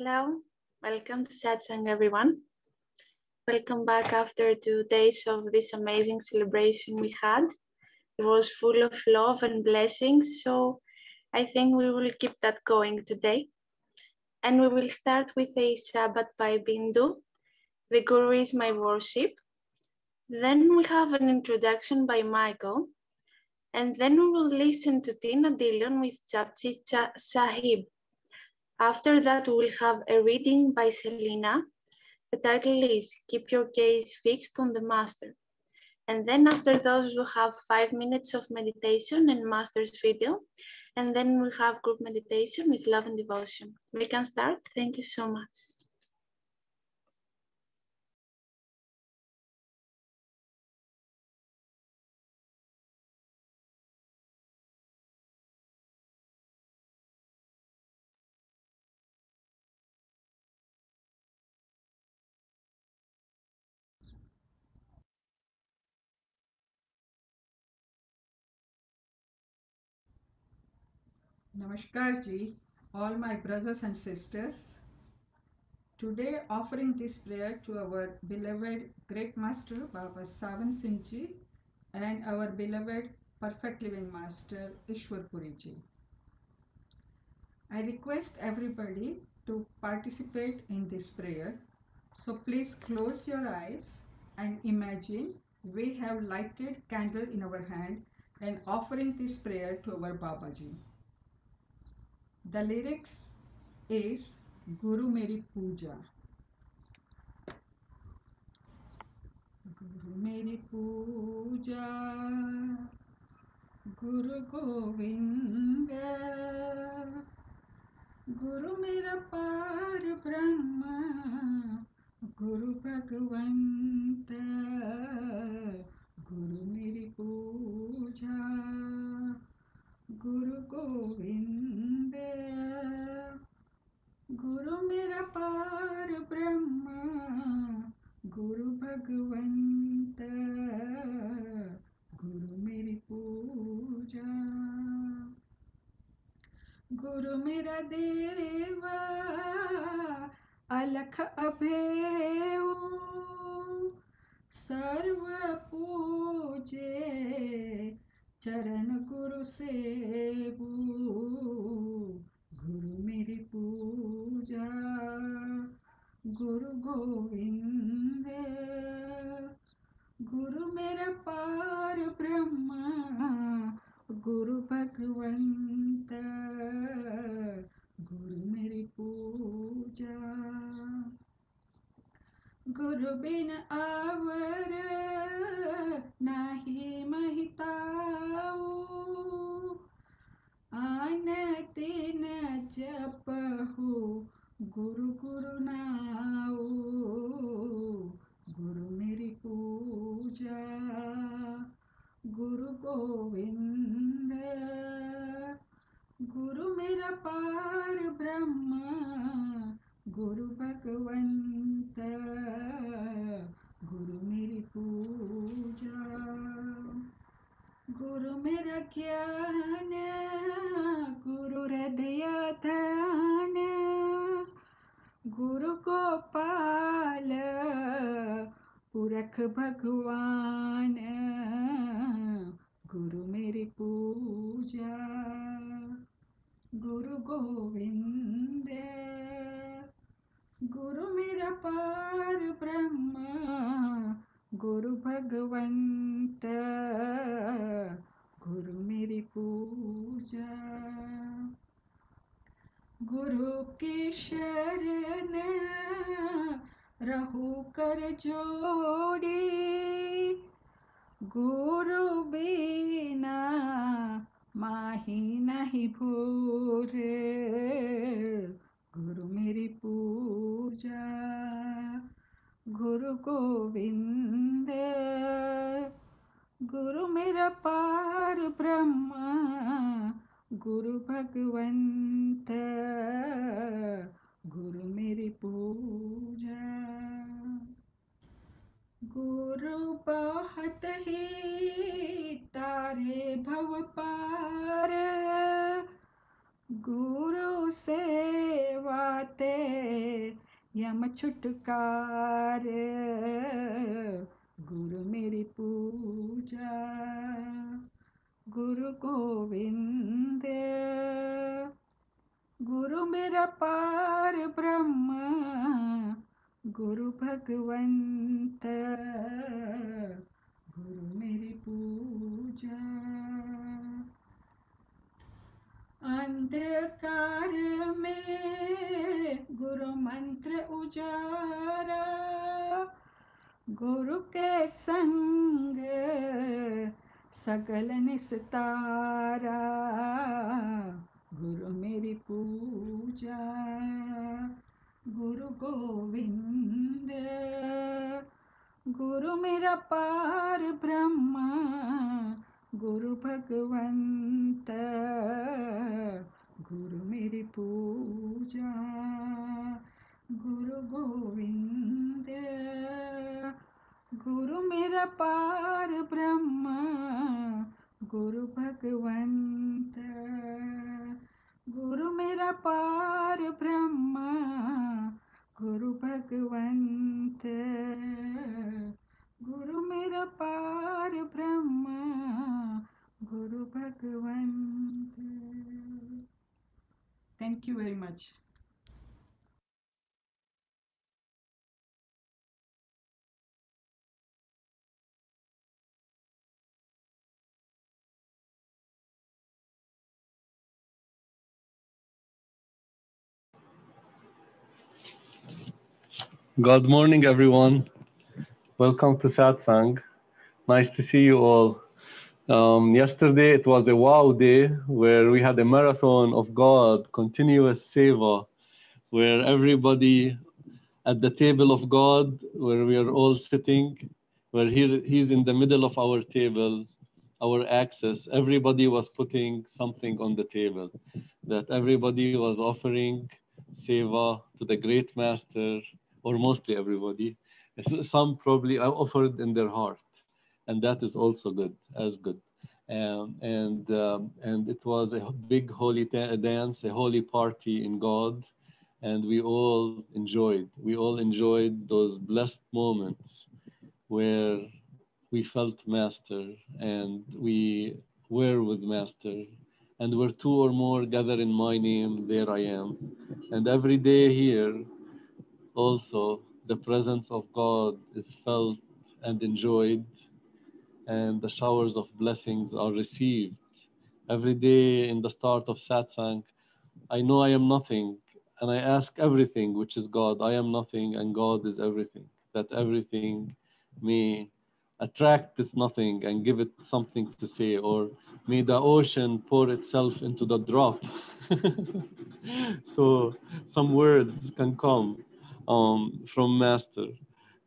Hello, welcome to Satsang everyone. Welcome back after two days of this amazing celebration we had. It was full of love and blessings, so I think we will keep that going today. And we will start with a Shabad by Bindu. The Guru is my worship. Then we have an introduction by Michael. And then we will listen to Tina Dillon with Japji Sahib. After that, we'll have a reading by Selina. The title is Keep Your Gaze Fixed on the Master. And then after those, we'll have five minutes of meditation and master's video. And then we'll have group meditation with love and devotion. We can start. Thank you so much. Namaskar ji, all my brothers and sisters. Today offering this prayer to our beloved Great Master Baba Sawan Singh ji and our beloved Perfect Living Master Ishwar Puri ji. I request everybody to participate in this prayer. So please close your eyes and imagine we have lighted candle in our hand and offering this prayer to our Babaji. The lyrics is Guru Meri Puja. Guru Meri Puja, Guru Govinda, गुरु मेरा पार ब्रह्म गुरु भगवंत गुरु मेरी पूजा गुरु गोविंद, गुरु मेरा पार ब्रह्म, गुरु भगवंत, गुरु मेरी पूजा, गुरु मेरा देवा, अलख अभेऊ, सर्व पूजे चरण गुरु सेवू गुरु मेरी पूजा। गुरु गोविंद, गुरु मेरा पार ब्रह्मा, गुरु भगवंत, गुरु मेरी पूजा। गुरु बिन आवर नाही महिताऊ आन तीन जपहु गुरु गुरु नाऊ गुरु मेरी पूजा, गुरु गोविंद। गुरु मेरा पार ब्रह्म गुरु भगवंत गुरु मेरी पूजा। गुरु मेरा ज्ञान, गुरु हृदय ध्यान गुरु गोपाल, पुरख भगवान। गुरु मेरी पूजा। गुरु गोविंद गुरु मेरा पार ब्रह्म, गुरु भगवंत, गुरु मेरी पूजा। गुरु की शरण रहू कर जोड़ी, गुरु बिना माही नहीं भूर। गुरु मेरी पूजा। गुरु गोविंद, गुरु मेरा पार ब्रह्म, गुरु भगवंत, गुरु मेरी पूजा। गुरु बहुत ही तारे भव पार, गुरु सेवाते यम छुटकार। गुरु मेरी पूजा। गुरु गोविंद। गुरु मेरा पार ब्रह्म। गुरु भगवंत। गुरु मेरी पूजा। अंधकार में गुरु मंत्र उजारा, गुरु के संग सगल निस्तारा, गुरु मेरी पूजा, गुरु गोविंद, गुरु मेरा पार ब्रह्म गुरु भगवंत, गुरु मेरी पूजा, गुरु गोविंद, गुरु मेरा पार ब्रह्म, गुरु भगवंत, गुरु मेरा पार ब्रह्म, गुरु भगवंत। गुरु मेरा पार ब्रह्म गुरु भगवंत thank you very much Good morning, everyone. Welcome to Satsang. Nice to see you all. Um, yesterday it was a wow day where we had a marathon of God, continuous seva, where everybody at the table of God, where we are all sitting, where he, he's in the middle of our table, our access, everybody was putting something on the table, that everybody was offering seva to the great master, or mostly everybody. Some probably offered in their heart and that is also good, as good. Um, and um, and it was a big holy dance, a holy party in God, and we all enjoyed. We all enjoyed those blessed moments where we felt Master and we were with Master, and where two or more gather in my name, there I am. And every day here, also the presence of God is felt and enjoyed and the showers of blessings are received. Every day in the start of satsang, I know I am nothing, and I ask everything, which is God. I am nothing, and God is everything. That everything may attract this nothing and give it something to say, or may the ocean pour itself into the drop. so some words can come um, from Master.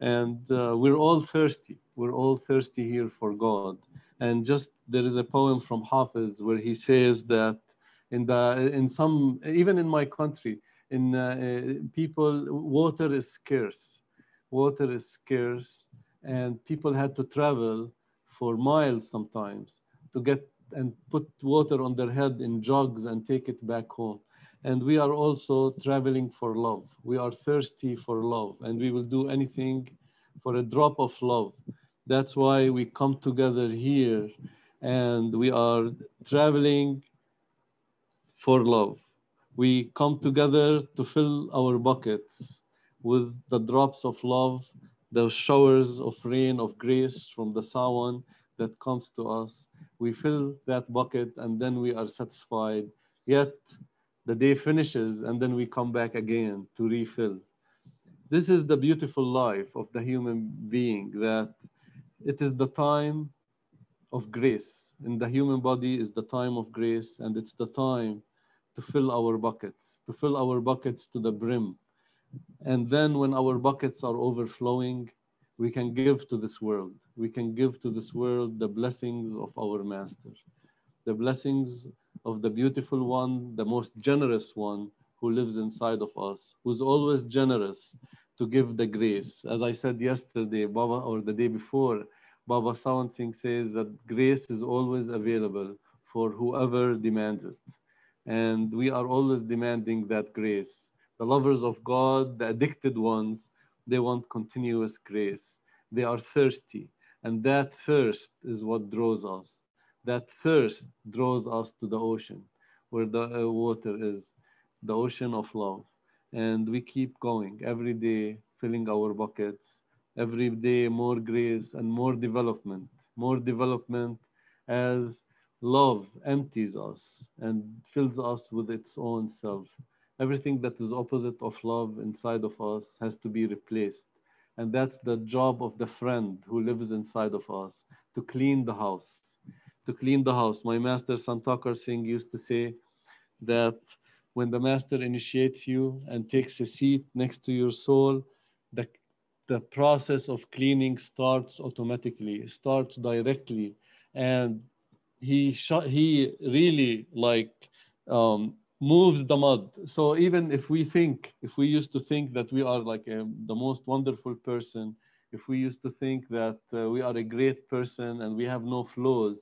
And uh, we're all thirsty we're all thirsty here for God. And just there is a poem from Hafiz where he says that in the in some even in my country, in uh, people water is scarce, water is scarce, and people had to travel for miles sometimes to get and put water on their head in jugs and take it back home. And we are also traveling for love. We are thirsty for love, and we will do anything for a drop of love. That's why we come together here and we are traveling for love. We come together to fill our buckets with the drops of love, the showers of rain of grace from the Sawan that comes to us. We fill that bucket and then we are satisfied. Yet the day finishes and then we come back again to refill. This is the beautiful life of the human being that it is the time of grace. In the human body is the time of grace, and it's the time to fill our buckets, to fill our buckets to the brim. And then when our buckets are overflowing, we can give to this world. We can give to this world the blessings of our Master, the blessings of the beautiful one, the most generous one who lives inside of us, who's always generous, to give the grace. As I said yesterday, Baba, or the day before, Baba Sawan Singh says that grace is always available for whoever demands it. And we are always demanding that grace. The lovers of God, the addicted ones, they want continuous grace. They are thirsty. And that thirst is what draws us. That thirst draws us to the ocean where the uh, water is, the ocean of love and we keep going every day, filling our buckets, every day more grace and more development, more development as love empties us and fills us with its own self. Everything that is opposite of love inside of us has to be replaced. And that's the job of the friend who lives inside of us to clean the house. To clean the house. My master Sant Thakar Singh used to say that when the master initiates you and takes a seat next to your soul, the, the process of cleaning starts automatically, starts directly. And he, he really like um, moves the mud. So even if we think, if we used to think that we are like a, the most wonderful person, if we used to think that uh, we are a great person and we have no flaws,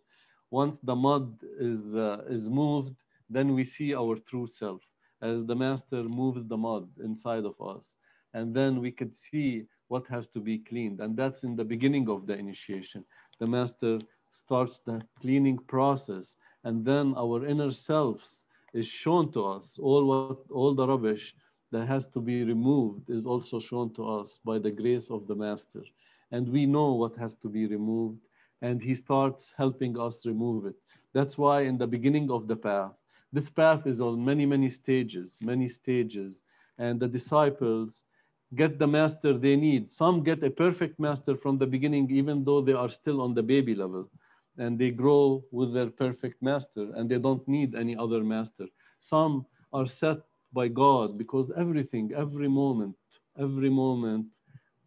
once the mud is, uh, is moved, then we see our true self as the master moves the mud inside of us. And then we could see what has to be cleaned. And that's in the beginning of the initiation. The master starts the cleaning process. And then our inner selves is shown to us. All what all the rubbish that has to be removed is also shown to us by the grace of the master. And we know what has to be removed. And he starts helping us remove it. That's why in the beginning of the path, this path is on many, many stages, many stages. And the disciples get the master they need. Some get a perfect master from the beginning, even though they are still on the baby level. and they grow with their perfect master and they don't need any other master. Some are set by God because everything, every moment, every moment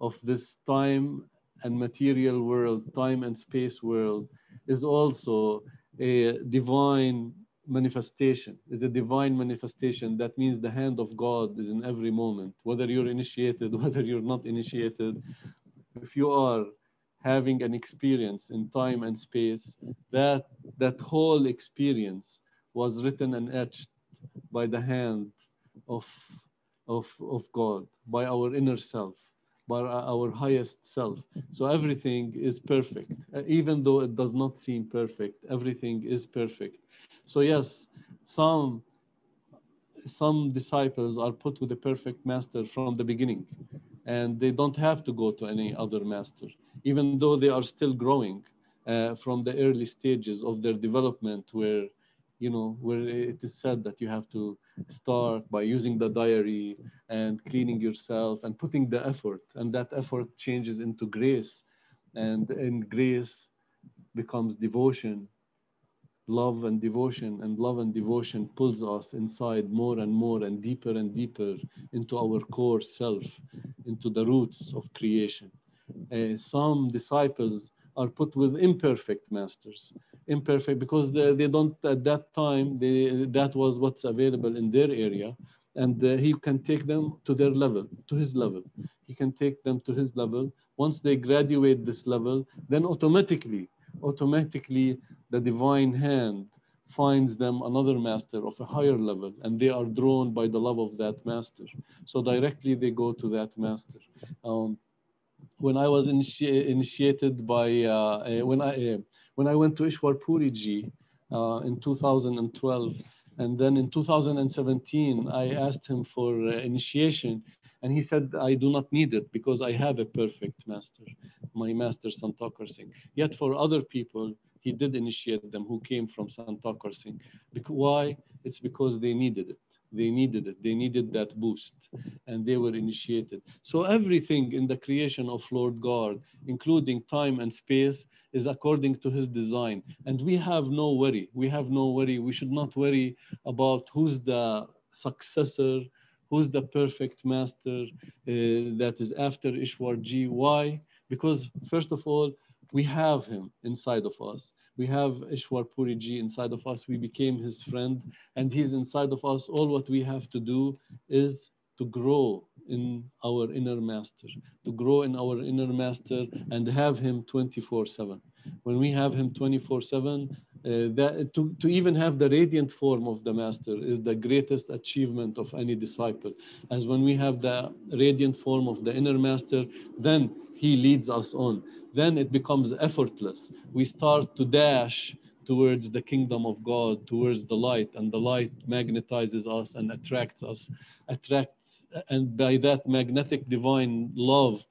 of this time and material world, time and space world is also a divine manifestation, is a divine manifestation. That means the hand of God is in every moment, whether you're initiated, whether you're not initiated. If you are having an experience in time and space, that that whole experience was written and etched by the hand of, of, of God, by our inner self, by our highest self. So everything is perfect. Uh, Even though it does not seem perfect, everything is perfect. So yes, some some disciples are put with a perfect master from the beginning and they don't have to go to any other master even though they are still growing uh, from the early stages of their development where you know where it is said that you have to start by using the diary and cleaning yourself and putting the effort. And that effort changes into grace. And in grace becomes devotion. Love and devotion and love and devotion pulls us inside more and more and deeper and deeper into our core self into the roots of creation. Uh, some disciples are put with imperfect masters. Imperfect because they, they don't at that time they, that was what's available in their area and uh, he can take them to their level to his level. He can take them to his level. Once they graduate this level then automatically automatically the divine hand finds them another master of a higher level and they are drawn by the love of that master. So directly they go to that master. Um, when I was initi- initiated by uh, uh, when I uh, when I went to Ishwar Puri ji uh, in 2012, and then in 2017 I asked him for uh, initiation, and he said I do not need it because I have a perfect master, my master Sant Thakar Singh. Yet for other people he did initiate them who came from Sant Thakar Singh. Why? It's because they needed it. They needed it. They needed that boost, and they were initiated. So everything in the creation of Lord God, including time and space, is according to His design. And we have no worry. We have no worry. We should not worry about who's the successor, who's the perfect master uh, that is after Ishwarji. Why? Because first of all, we have him inside of us. We have Ishwar Puri ji inside of us. We became his friend, and he's inside of us. All what we have to do is to grow in our inner master, to grow in our inner master and have him 24 7. When we have him 24 7, uh, that to, to even have the radiant form of the master is the greatest achievement of any disciple. As when we have the radiant form of the inner master, then he leads us on then it becomes effortless. We start to dash towards the kingdom of God, towards the light, and the light magnetizes us and attracts us, attracts, and by that magnetic divine love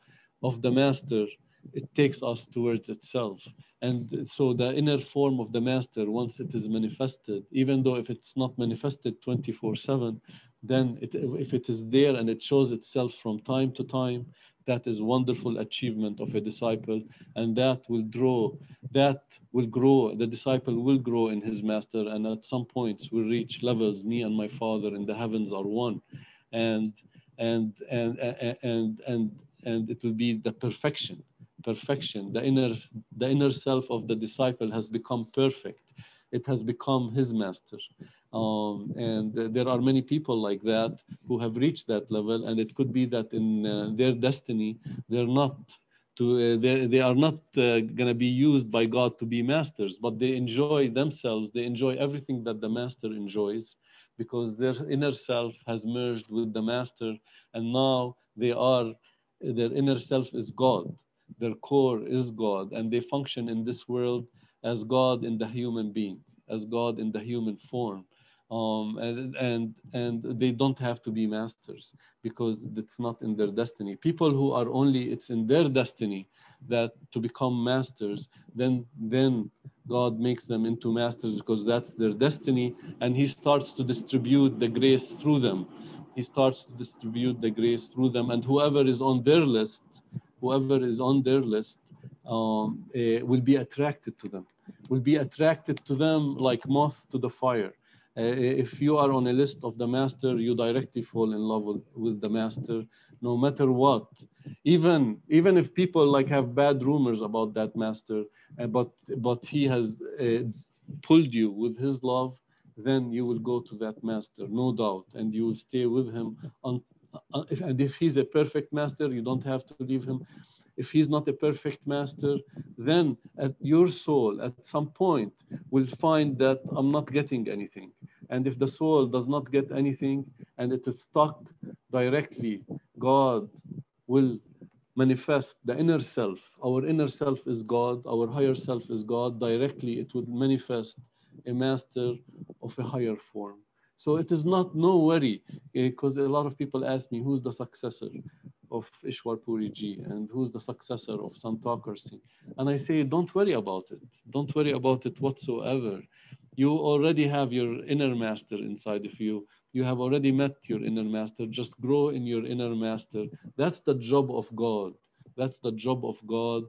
of the Master, it takes us towards itself. And so the inner form of the Master, once it is manifested, even though if it's not manifested 24 7, then it, if it is there and it shows itself from time to time, that is wonderful achievement of a disciple and that will draw that will grow the disciple will grow in his master and at some points will reach levels me and my father in the heavens are one. And and and and and and, and it will be the perfection perfection. The inner the inner self of the disciple has become perfect. It has become his master um, and there are many people like that who have reached that level, and it could be that in uh, their destiny, they're not to, uh, they, they are not uh, going to be used by God to be masters, but they enjoy themselves. They enjoy everything that the master enjoys because their inner self has merged with the master, and now they are, their inner self is God. Their core is God, and they function in this world as God in the human being, as God in the human form um, and, and, and they don't have to be masters because it's not in their destiny. People who are only, it's in their destiny that to become masters, then, then God makes them into masters because that's their destiny. And he starts to distribute the grace through them. He starts to distribute the grace through them. And whoever is on their list, whoever is on their list um, uh, will be attracted to them will be attracted to them like moth to the fire. Uh, if you are on a list of the master, you directly fall in love with, with the master, no matter what. Even even if people like have bad rumors about that master, uh, but but he has uh, pulled you with his love, then you will go to that master, no doubt, and you will stay with him. On, uh, and if he's a perfect master, you don't have to leave him. If he's not a perfect master, then at your soul at some point will find that I'm not getting anything. And if the soul does not get anything and it is stuck directly, God will manifest the inner self. Our inner self is God, our higher self is God. Directly, it would manifest a master of a higher form. So it is not no worry, eh, because a lot of people ask me who's the successor of Ishwar Puri Ji and who's the successor of Sant Thakar Singh. And I say, don't worry about it. Don't worry about it whatsoever. You already have your inner master inside of you. You have already met your inner master. Just grow in your inner master. That's the job of God. That's the job of God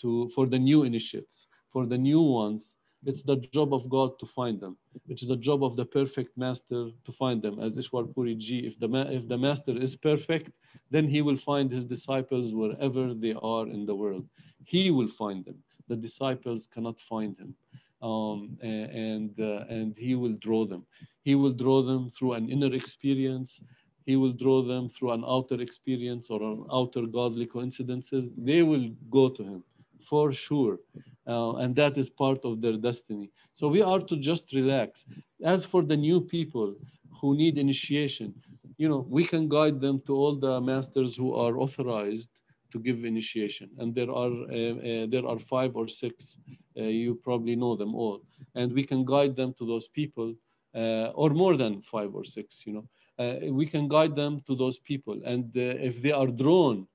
to for the new initiates, for the new ones. It's the job of God to find them. It is the job of the perfect master to find them. As Ishwar Puri Ji, if the if the master is perfect, then he will find his disciples wherever they are in the world. He will find them. The disciples cannot find him. Um, and uh, and he will draw them. He will draw them through an inner experience. He will draw them through an outer experience or an outer godly coincidences. They will go to him for sure. Uh, and that is part of their destiny. So we are to just relax. As for the new people who need initiation, you know, we can guide them to all the masters who are authorized to give initiation. And there are uh, uh, there are five or six. Uh, you probably know them all, and we can guide them to those people, uh, or more than five or six. You know, uh, we can guide them to those people, and uh, if they are drawn,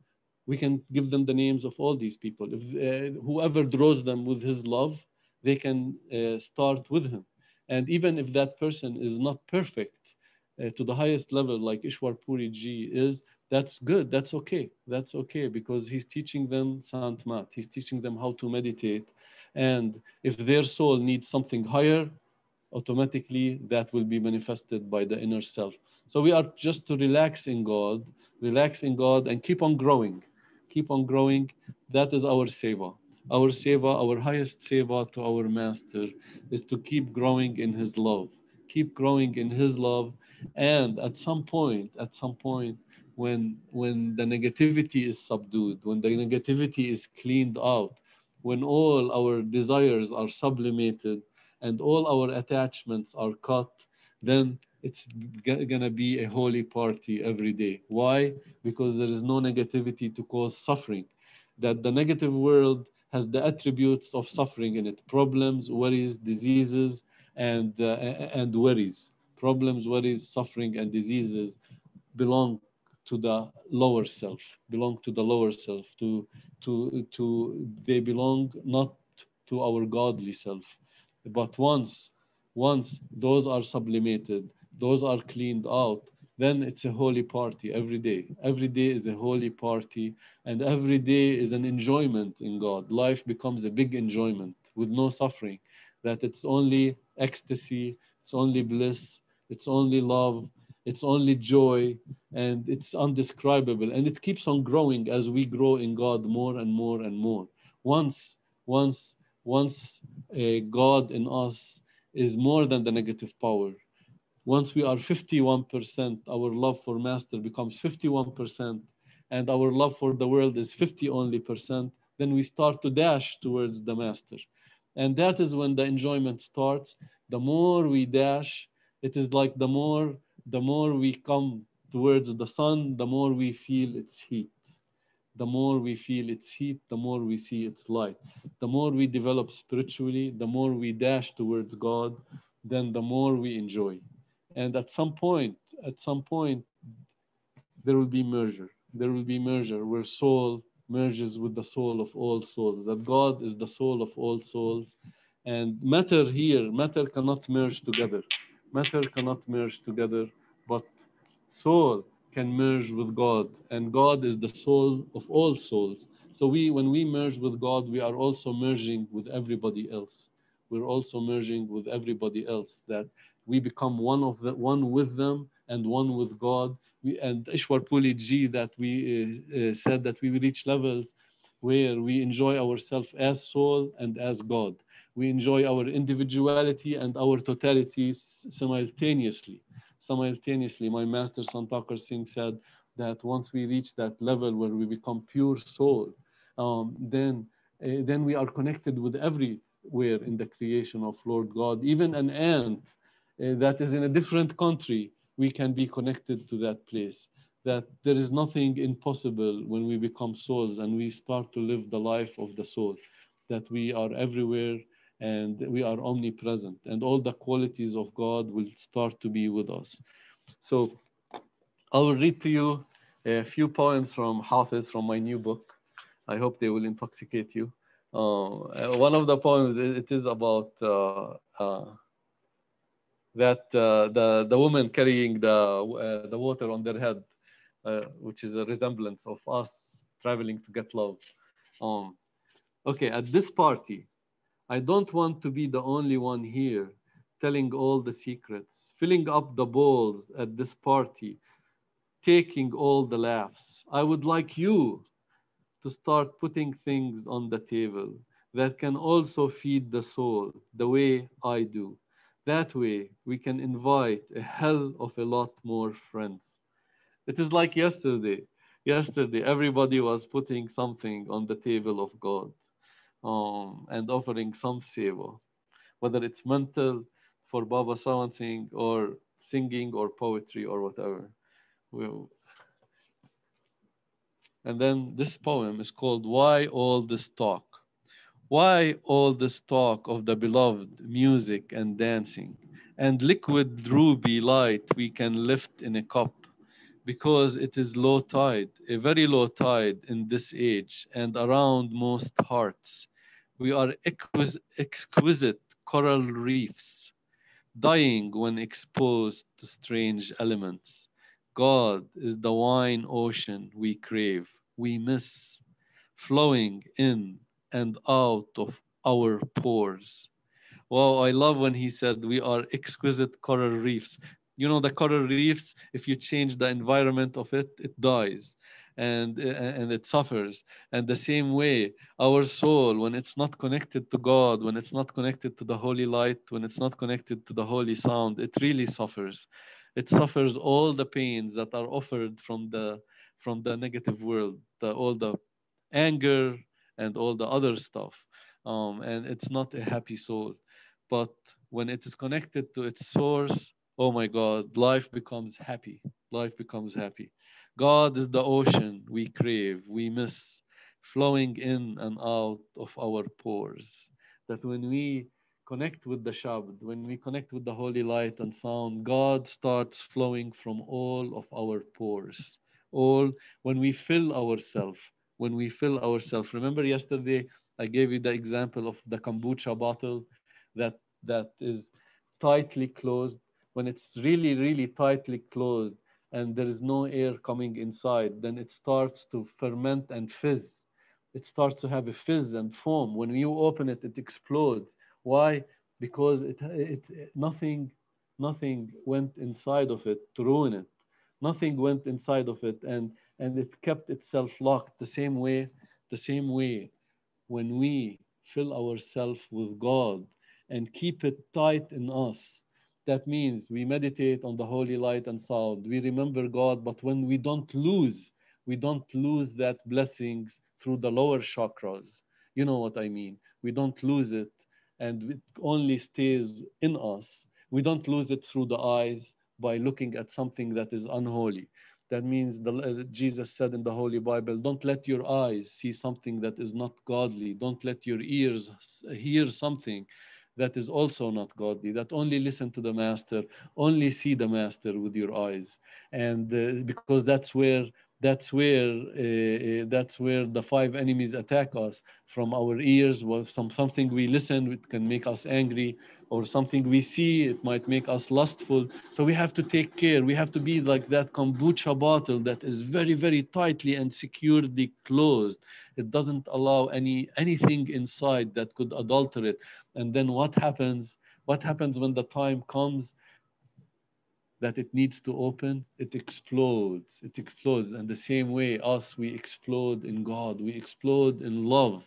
we can give them the names of all these people. If whoever draws them with his love, they can start with him, and even if that person is not perfect Uh, to the highest level, like Ishwar Puri Ji is, that's good that's okay that's okay because he's teaching them sant mat he's teaching them how to meditate and if their soul needs something higher automatically that will be manifested by the inner self. So we are just to relax in god relax in god and keep on growing keep on growing. That is our seva. Our seva our highest seva to our master is to keep growing in his love keep growing in his love and at some point at some point when when the negativity is subdued when the negativity is cleaned out when all our desires are sublimated and all our attachments are cut then it's going to be a holy party every day. Why? Because there is no negativity to cause suffering. That the negative world has the attributes of suffering in it. Problems worries diseases and uh, and worries problems worries suffering and diseases belong to the lower self belong to the lower self to to to they belong not to our godly self. But once once those are sublimated those are cleaned out then it's a holy party every day. Every day is a holy party and every day is an enjoyment in god. Life becomes a big enjoyment with no suffering that it's only ecstasy it's only bliss it's only love it's only joy and it's undescribable. And it keeps on growing as we grow in god more and more and more. Once once once a god in us is more than the negative power. Once we are 51% our love for master becomes 51% and our love for the world is 50 only percent then we start to dash towards the master. And that is when the enjoyment starts. The more we dash it is like the more the more we come towards the sun, the more we feel its heat. The more we feel its heat, the more we see its light. The more we develop spiritually, the more we dash towards God, then the more we enjoy. And at some point, at some point, there will be merger. There will be merger where soul merges with the soul of all souls. That God is the soul of all souls. And matter here, matter cannot merge together matter cannot merge together, but soul can merge with God, and God is the soul of all souls. So we, when we merge with God, we are also merging with everybody else. we're also merging with everybody else. That we become one of the one with them and one with God. We, and Ishwar Puri Ji that we uh, uh, said that we reach levels where we enjoy ourselves as soul and as God. We enjoy our individuality and our totality simultaneously. Simultaneously, my master Sant Thakar Singh said that once we reach that level where we become pure soul, um, then uh, then we are connected with everywhere in the creation of Lord God. Even an ant uh, that is in a different country, we can be connected to that place. That there is nothing impossible when we become souls and we start to live the life of the soul. That we are everywhere and we are omnipresent, and all the qualities of God will start to be with us. So I will read to you a few poems from Hafiz from my new book. I hope they will intoxicate you. Uh, one of the poems it is about uh, uh, that uh, the the woman carrying the uh, the water on their head, uh, which is a resemblance of us traveling to get love. Um, okay, at this party, I don't want to be the only one here telling all the secrets, filling up the bowls at this party, taking all the laughs. I would like you to start putting things on the table that can also feed the soul the way I do. That way, we can invite a hell of a lot more friends. It is like yesterday. Yesterday, everybody was putting something on the table of God um, and offering some seva, whether it's mental for Baba Sawan Singh or singing or poetry or whatever. We, and then this poem is called Why All This Talk? Why all this talk of the beloved music and dancing and liquid ruby light we can lift in a cup? Because it is low tide, a very low tide in this age and around most hearts. We are exquis- exquisite coral reefs, dying when exposed to strange elements. God is the wine ocean we crave, we miss, flowing in and out of our pores. Wow, I love when he said we are exquisite coral reefs. You know, the coral reefs, if you change the environment of it, it dies and, and it suffers. And the same way, our soul, when it's not connected to God, when it's not connected to the holy light, when it's not connected to the holy sound, it really suffers. It suffers all the pains that are offered from the from the negative world, the, all the anger and all the other stuff. Um, and it's not a happy soul. But when it is connected to its source, oh my God, life becomes happy. Life becomes happy. God is the ocean we crave, we miss, flowing in and out of our pores. That when we connect with the Shabd, when we connect with the holy light and sound, God starts flowing from all of our pores. All when we fill ourselves, when we fill ourselves. Remember yesterday I gave you the example of the kombucha bottle that that is tightly closed. When it's really, really tightly closed and there is no air coming inside, then it starts to ferment and fizz. It starts to have a fizz and foam. When you open it, it explodes. Why? Because it, it, nothing nothing went inside of it to ruin it. Nothing went inside of it and and it kept itself locked the same way, the same way when we fill ourselves with God and keep it tight in us. That means we meditate on the holy light and sound. We remember God, but when we don't lose, we don't lose that blessings through the lower chakras. You know what I mean? We don't lose it and it only stays in us. We don't lose it through the eyes by looking at something that is unholy. That means the, uh, Jesus said in the Holy Bible, don't let your eyes see something that is not godly. Don't let your ears hear something that is also not godly, that only listen to the Master, only see the Master with your eyes. And uh, because that's where that's where uh, that's where the five enemies attack us from our ears was some something we listen it can make us angry or something we see it might make us lustful. So we have to take care. We have to be like that kombucha bottle that is very very tightly and securely closed. It doesn't allow any anything inside that could adulterate. And then what happens? What happens when the time comes that it needs to open? It explodes. It explodes. And the same way us we explode in god. We explode in love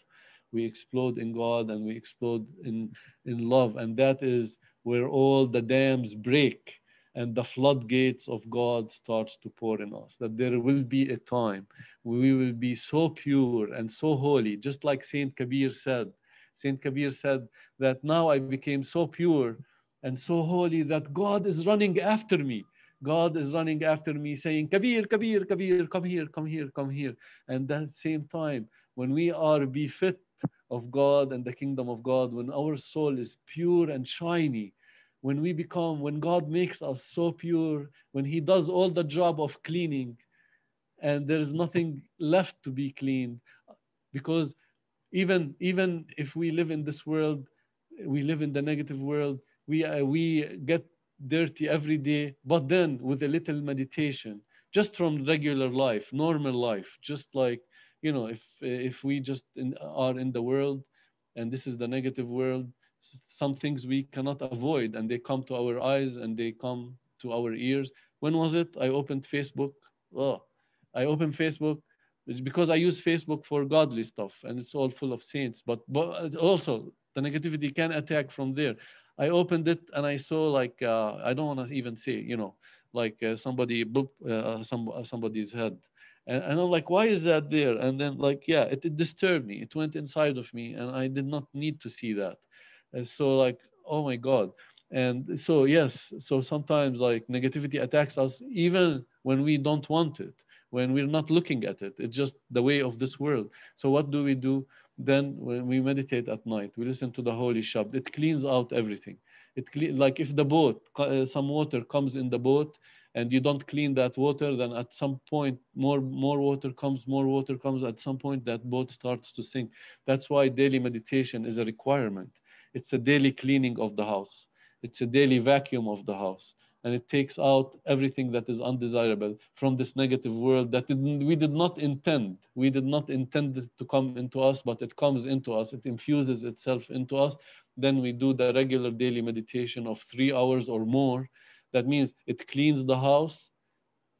we explode in God and we explode in, in love. And that is where all the dams break and the floodgates of God starts to pour in us. That there will be a time we will be so pure and so holy, just like Saint Kabir said. Saint Kabir said that now I became so pure and so holy that God is running after me. God is running after me saying, Kabir, Kabir, Kabir, come here, come here, come here. And at the same time, when we are befit of God and the kingdom of God, when our soul is pure and shiny, when we become, when God makes us so pure, when He does all the job of cleaning, and there is nothing left to be cleaned, because even even if we live in this world, we live in the negative world. We uh, we get dirty every day, but then with a little meditation, just from regular life, normal life, just like you know if if we just in, are in the world and this is the negative world some things we cannot avoid and they come to our eyes and they come to our ears. When was it i opened facebook? Oh i opened facebook because i use facebook for godly stuff and it's all full of saints but, but also the negativity can attack from there. I opened it and i saw like uh, i don't want to even say you know like uh, somebody book uh, some somebody's head and, and I'm like, why is that there? And then like, yeah, it, it disturbed me. It went inside of me and I did not need to see that. And so like, oh my God. And so, yes, so sometimes like negativity attacks us even when we don't want it, when we're not looking at it. It's just the way of this world. So what do we do? Then when we meditate at night, we listen to the Holy Shabad. It cleans out everything. It clean, like if the boat, uh, some water comes in the boat, and you don't clean that water, then at some point more more water comes, more water comes. At some point that boat starts to sink. That's why daily meditation is a requirement. It's a daily cleaning of the house. It's a daily vacuum of the house. And it takes out everything that is undesirable from this negative world that we did not intend. We did not intend it to come into us, but it comes into us. It infuses itself into us. Then we do the regular daily meditation of three hours or more that means it cleans the house.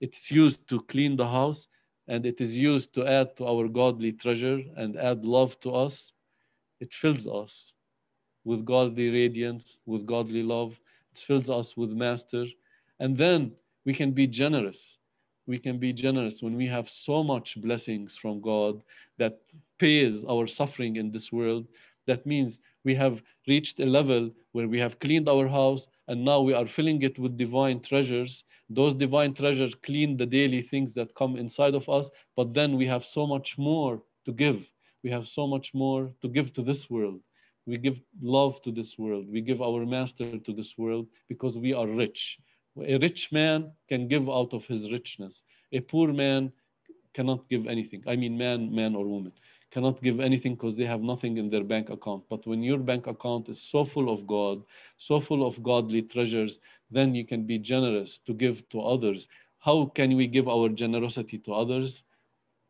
It's used to clean the house and it is used to add to our godly treasure and add love to us. It fills us with godly radiance, with godly love. It fills us with master. And then we can be generous. We can be generous when we have so much blessings from God that pays our suffering in this world. That means we have reached a level where we have cleaned our house and now we are filling it with divine treasures. Those divine treasures clean the daily things that come inside of us, but then we have so much more to give. We have so much more to give to this world. We give love to this world. We give our master to this world because we are rich. A rich man can give out of his richness. A poor man cannot give anything. I mean, man, man or woman cannot give anything because they have nothing in their bank account. But when your bank account is so full of God, so full of godly treasures, then you can be generous to give to others. How can we give our generosity to others?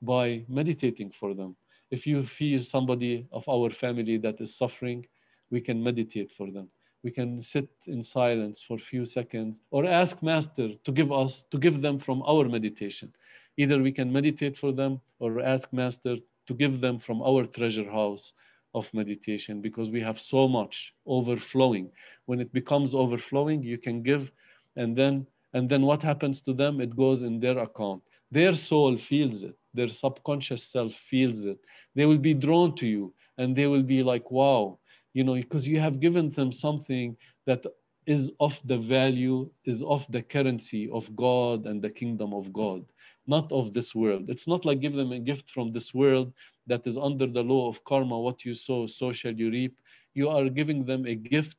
By meditating for them. If you feel somebody of our family that is suffering, we can meditate for them. We can sit in silence for a few seconds or ask Master to give us, to give them from our meditation. Either we can meditate for them or ask Master to give them from our treasure house of meditation because we have so much overflowing. When it becomes overflowing, you can give and then and then what happens to them? It goes in their account. Their soul feels it. Their subconscious self feels it. They will be drawn to you and they will be like, wow, you know, because you have given them something that is of the value, is of the currency of God and the kingdom of God not of this world. It's not like give them a gift from this world that is under the law of karma. What you sow, so shall you reap. You are giving them a gift.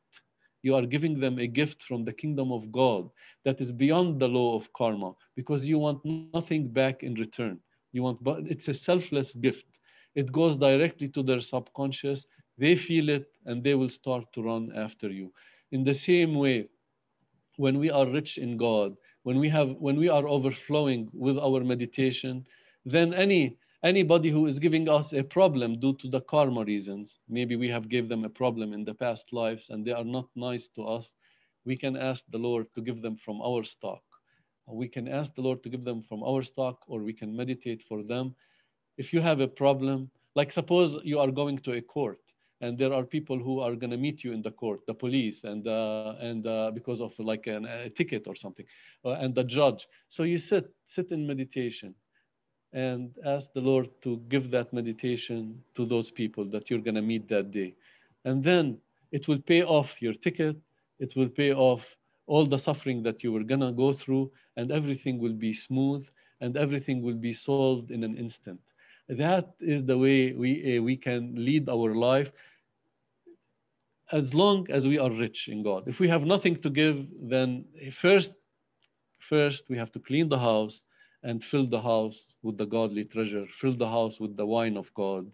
You are giving them a gift from the kingdom of God that is beyond the law of karma because you want nothing back in return. You want, but it's a selfless gift. It goes directly to their subconscious. They feel it and they will start to run after you. In the same way, when we are rich in God, when we have when we are overflowing with our meditation, then any anybody who is giving us a problem due to the karma reasons, maybe we have gave them a problem in the past lives and they are not nice to us, we can ask the Lord to give them from our stock. We can ask the Lord to give them from our stock, or we can meditate for them. If you have a problem, like suppose you are going to a court and there are people who are going to meet you in the court, the police, and uh, and uh, because of like an, a ticket or something, uh, and the judge. So you sit, sit in meditation, and ask the Lord to give that meditation to those people that you're going to meet that day, and then it will pay off your ticket. It will pay off all the suffering that you were going to go through, and everything will be smooth, and everything will be solved in an instant. That is the way we uh, we can lead our life as long as we are rich in God. If we have nothing to give, then first, first we have to clean the house and fill the house with the godly treasure, fill the house with the wine of God,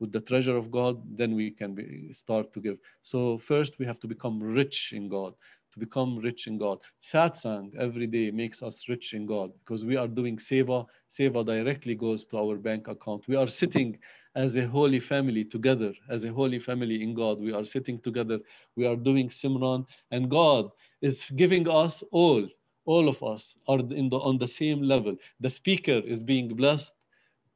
with the treasure of God, then we can be, start to give. So first we have to become rich in God, to become rich in God. Satsang every day makes us rich in God because we are doing seva. Seva directly goes to our bank account. We are sitting as a holy family together, as a holy family in God. We are sitting together, we are doing Simran, and God is giving us all, all of us are in the, on the same level. The speaker is being blessed,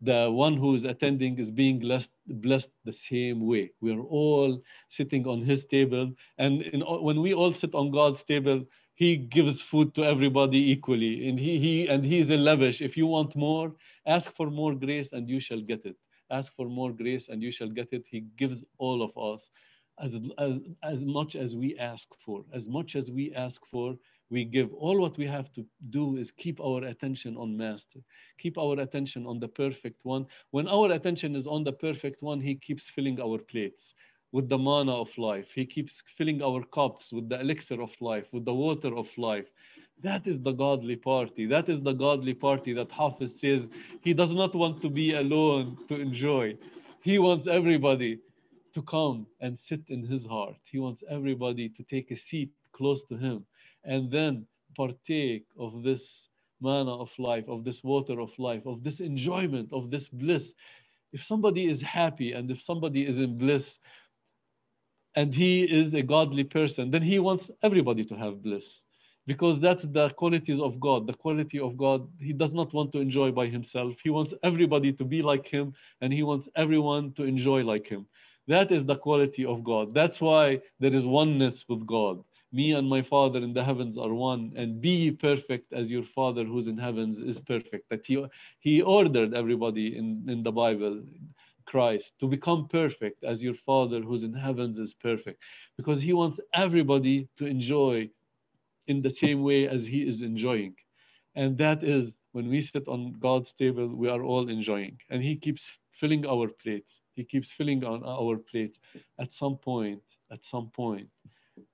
the one who is attending is being blessed, blessed the same way. We are all sitting on his table, and in, when we all sit on God's table, he gives food to everybody equally. And he, he and he is a lavish. If you want more ask for more grace and you shall get it ask for more grace and you shall get it. He gives all of us as, as, as much as we ask for. As much as we ask for, we give. All what we have to do is keep our attention on Master, keep our attention on the perfect one. When our attention is on the perfect one, He keeps filling our plates with the manna of life. He keeps filling our cups with the elixir of life, with the water of life. That is the godly party. That is the godly party that Hafiz says he does not want to be alone to enjoy. He wants everybody to come and sit in his heart. He wants everybody to take a seat close to him and then partake of this manna of life, of this water of life, of this enjoyment, of this bliss. If somebody is happy and if somebody is in bliss and he is a godly person, then he wants everybody to have bliss because that's the qualities of God. The quality of God, He does not want to enjoy by Himself. He wants everybody to be like Him, and He wants everyone to enjoy like Him. That is the quality of God. That's why there is oneness with God. Me and my Father in the heavens are one, and be perfect as your Father who's in heavens is perfect. That He, he ordered everybody in, in the Bible, Christ, to become perfect as your Father who's in heavens is perfect. Because He wants everybody to enjoy in the same way as he is enjoying. And that is when we sit on God's table, we are all enjoying. And he keeps filling our plates. He keeps filling on our plates. At some point, at some point,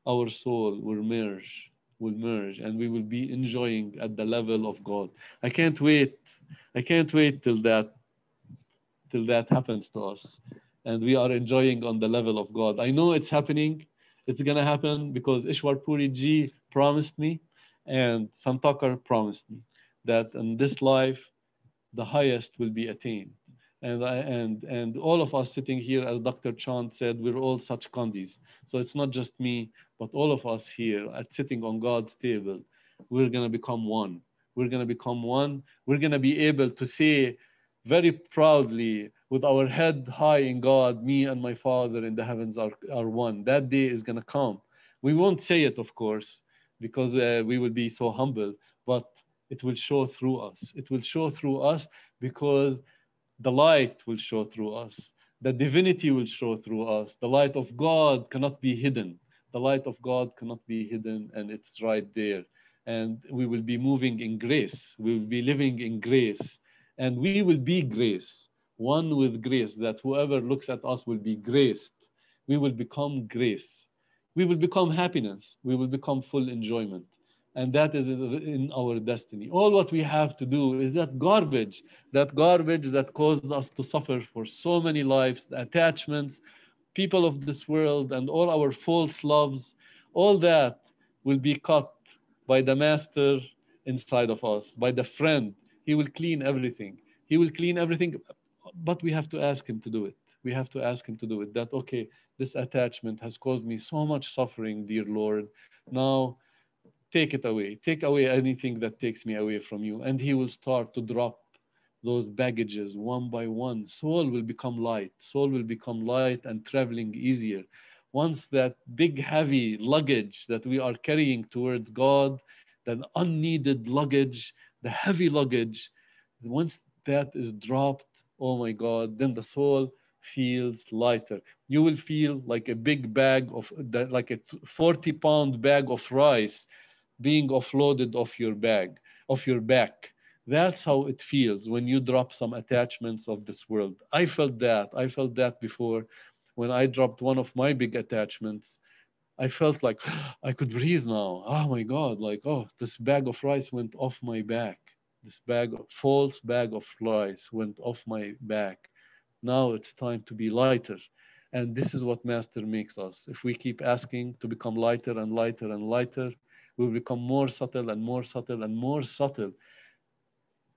our soul will merge, will merge, and we will be enjoying at the level of God. I can't wait. I can't wait till that till that happens to us. And we are enjoying on the level of God. I know it's happening. It's gonna happen because Ishwar Puri Ji promised me and Sant Thakar promised me that in this life, the highest will be attained. And, I, and, and all of us sitting here, as Dr. Chand said, we're all such kandis. So it's not just me, but all of us here at sitting on God's table, we're going to become one. We're going to become one. We're going to be able to say very proudly with our head high in God, me and my Father in the heavens are, are one. That day is going to come. We won't say it, of course, because uh, we will be so humble, but it will show through us. It will show through us because the light will show through us. The divinity will show through us. The light of God cannot be hidden. The light of God cannot be hidden, and it's right there. And we will be moving in grace. We will be living in grace. And we will be grace, one with grace, that whoever looks at us will be graced. We will become grace we will become happiness. We will become full enjoyment. And that is in our destiny. All what we have to do is that garbage, that garbage that caused us to suffer for so many lives, the attachments, people of this world, and all our false loves, all that will be cut by the master inside of us, by the friend. He will clean everything. He will clean everything, but we have to ask him to do it. We have to ask him to do it. That, okay, this attachment has caused me so much suffering, dear Lord. Now, take it away. Take away anything that takes me away from you. And he will start to drop those baggages one by one. Soul will become light. Soul will become light and traveling easier. Once that big, heavy luggage that we are carrying towards God, that unneeded luggage, the heavy luggage, once that is dropped, oh my God, then the soul feels lighter. You will feel like a big bag of, like a 40 pound bag of rice being offloaded off your bag, off your back. That's how it feels when you drop some attachments of this world. I felt that. I felt that before when I dropped one of my big attachments. I felt like I could breathe now. Oh my God, like, oh, this bag of rice went off my back. This bag, of, false bag of rice went off my back. Now it's time to be lighter. And this is what Master makes us. If we keep asking to become lighter and lighter and lighter, we'll become more subtle and more subtle and more subtle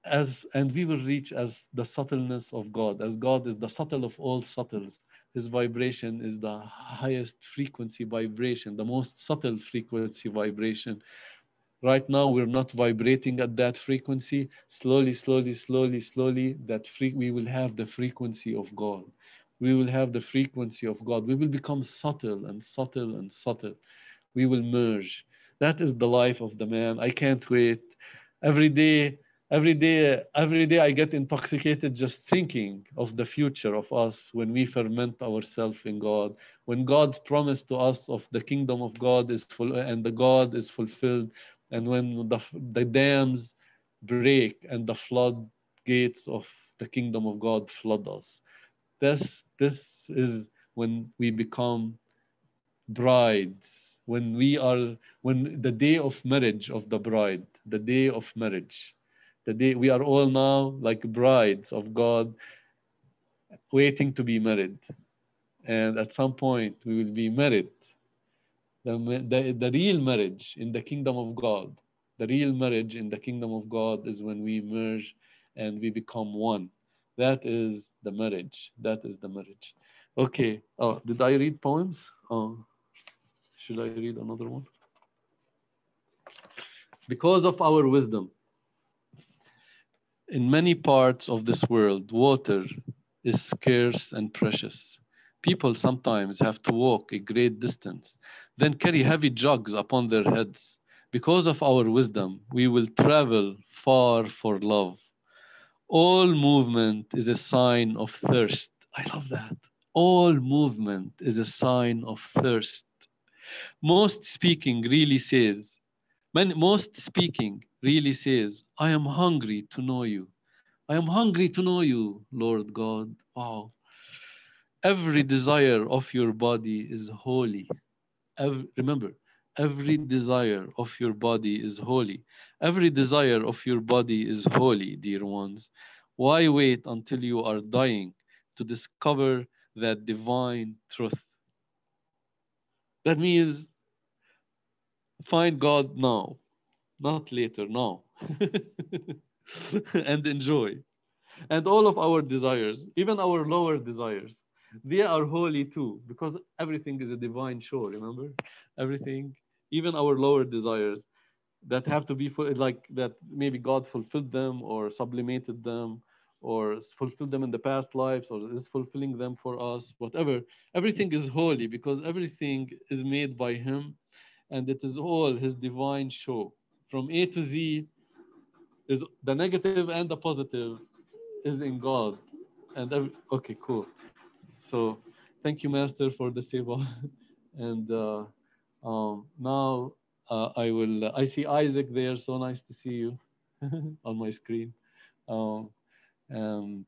as and we will reach as the subtleness of God, as God is the subtle of all subtles. His vibration is the highest frequency vibration, the most subtle frequency vibration. Right now, we're not vibrating at that frequency. Slowly, slowly, slowly, slowly, that free, we will have the frequency of God. We will have the frequency of God. We will become subtle and subtle and subtle. We will merge. That is the life of the man. I can't wait. Every day, every day every day i get intoxicated just thinking of the future of us when we ferment ourselves in god when god's promise to us of the kingdom of god is full and the god is fulfilled and when the, the dams break and the flood gates of the kingdom of god flood us this this is when we become brides when we are when the day of marriage of the bride the day of marriage the day we are all now like brides of God, waiting to be married. And at some point, we will be married. The, the, the real marriage in the kingdom of God, the real marriage in the kingdom of God is when we merge and we become one. That is the marriage. That is the marriage. Okay. Oh, did I read poems? Oh, should I read another one? Because of our wisdom in many parts of this world, water is scarce and precious. People sometimes have to walk a great distance, then carry heavy jugs upon their heads. Because of our wisdom, we will travel far for love. All movement is a sign of thirst. I love that. All movement is a sign of thirst. Most speaking really says, most speaking really says, I am hungry to know you. I am hungry to know you, Lord God. Wow. Every desire of your body is holy. Every, remember, every desire of your body is holy. Every desire of your body is holy, dear ones. Why wait until you are dying to discover that divine truth? That means find God now not later, now. and enjoy. And all of our desires, even our lower desires, they are holy too, because everything is a divine show, remember? Everything, even our lower desires that have to be like that maybe God fulfilled them or sublimated them or fulfilled them in the past lives or is fulfilling them for us, whatever. Everything is holy because everything is made by Him and it is all His divine show from A to Z is the negative and the positive is in God. And every, okay, cool. So thank you, Master, for the seva. and uh, um, now uh, I will. Uh, I see Isaac there. So nice to see you on my screen. Um, um,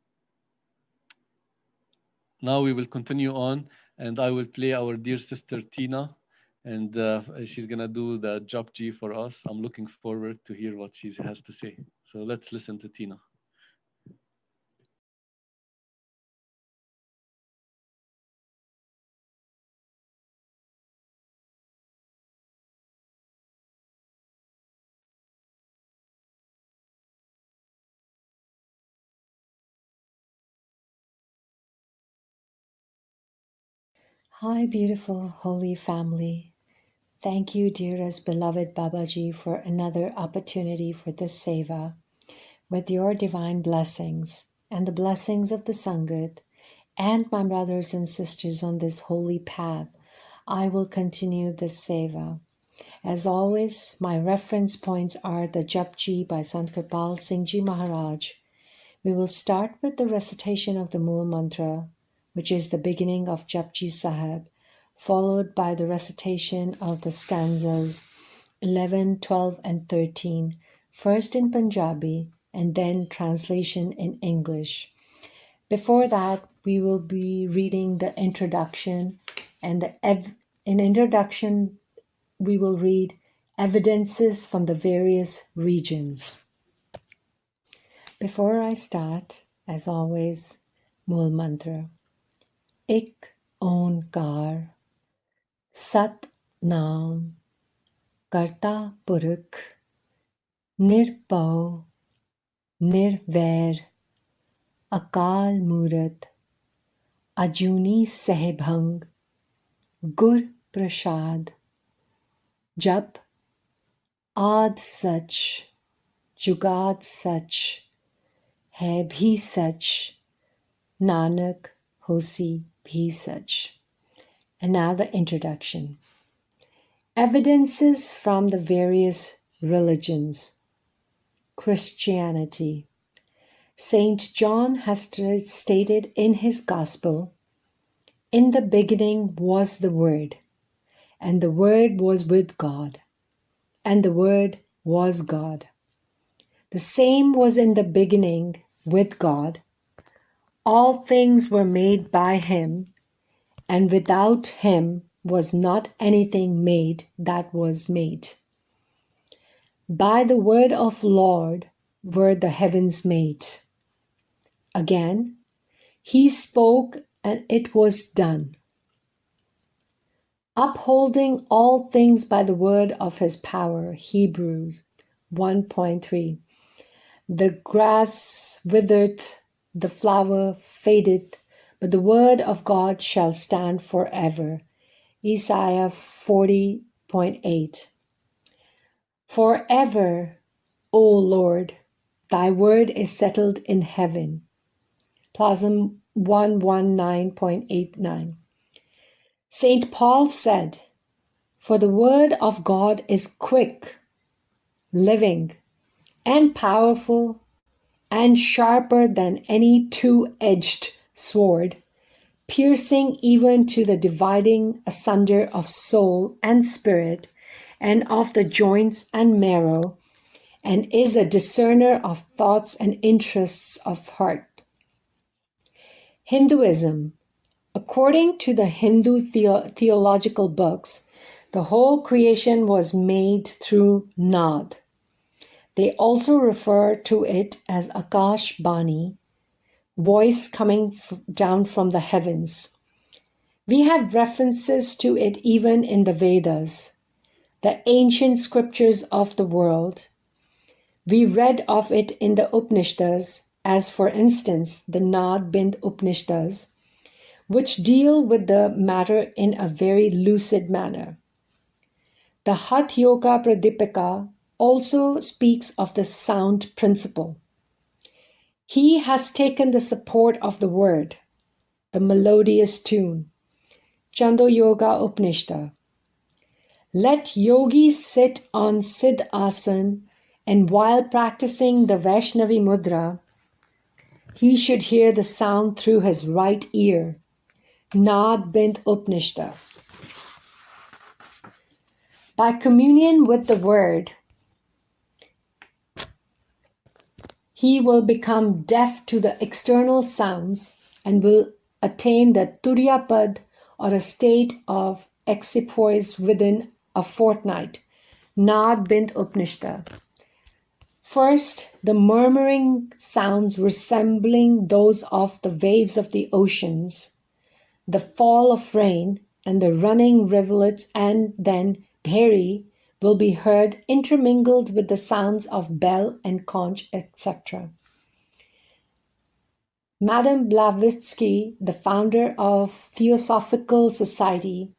now we will continue on, and I will play our dear sister Tina and uh, she's gonna do the Japji for us. I'm looking forward to hear what she has to say. So let's listen to Tina. Hi, beautiful holy family. Thank you, dearest beloved Babaji, for another opportunity for this seva. With your divine blessings and the blessings of the Sangat and my brothers and sisters on this holy path, I will continue this seva. As always, my reference points are the Japji by Sant Kripal Singh Ji Maharaj. We will start with the recitation of the Mool Mantra, which is the beginning of Japji Sahib, followed by the recitation of the stanzas 11, 12, and 13, first in Punjabi and then translation in English. Before that, we will be reading the introduction and the in introduction we will read evidences from the various regions. Before I start, as always, Mool Mantra. एक ओंकार, सत नाम, कर्ता पुरख निरपौ निर्वैर, अकाल मूरत, अजूनी सहभंग, गुर प्रसाद, जप, आद सच, जुगाद सच, है भी सच, Nanak Hosi Bhi Sach. Another introduction. Evidences from the various religions. Christianity. St. John has stated in his Gospel In the beginning was the Word, and the Word was with God, and the Word was God. The same was in the beginning with God, all things were made by him, and without him was not anything made that was made. By the word of Lord were the heavens made. Again, he spoke and it was done. Upholding all things by the word of his power. Hebrews 1.3 the grass withereth, the flower fadeth, but the word of God shall stand forever. Isaiah 40.8. Forever, O Lord, thy word is settled in heaven. Psalm 119.89. St. Paul said, For the word of God is quick, living, and powerful and sharper than any two edged sword, piercing even to the dividing asunder of soul and spirit, and of the joints and marrow, and is a discerner of thoughts and interests of heart. Hinduism. According to the Hindu theo- theological books, the whole creation was made through Nad they also refer to it as Akash Bani, voice coming f- down from the heavens. We have references to it even in the Vedas, the ancient scriptures of the world. We read of it in the Upanishads, as for instance the Nad Bind Upanishads, which deal with the matter in a very lucid manner. The Hat Yoga Pradipika also speaks of the sound principle. He has taken the support of the word, the melodious tune. Chandogya Upanishad. Let yogis sit on Siddh Asan, and while practicing the Vaishnavi Mudra, he should hear the sound through his right ear. Nad Bind Upanishad. By communion with the word, he will become deaf to the external sounds and will attain the Turyapad or a state of equipoise within a fortnight. Nad Bind Upanishad. First, the murmuring sounds resembling those of the waves of the oceans, the fall of rain, and the running rivulets, and then dheri, will be heard intermingled with the sounds of bell and conch, etc. Madame Blavatsky, the founder of Theosophical Society,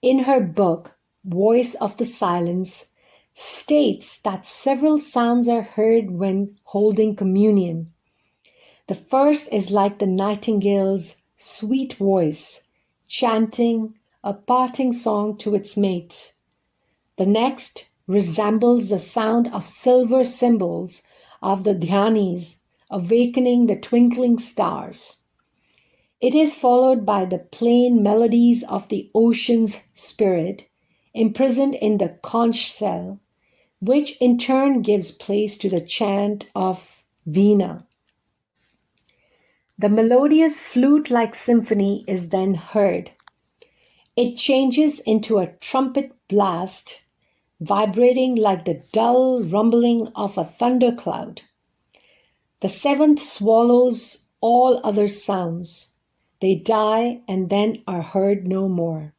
in her book Voice of the Silence, states that several sounds are heard when holding communion. The first is like the nightingale's sweet voice, chanting a parting song to its mate. The next resembles the sound of silver cymbals of the dhyanis awakening the twinkling stars. It is followed by the plain melodies of the ocean's spirit imprisoned in the conch shell, which in turn gives place to the chant of Veena. The melodious flute like symphony is then heard. It changes into a trumpet blast, vibrating like the dull rumbling of a thundercloud. The seventh swallows all other sounds. They die and then are heard no more.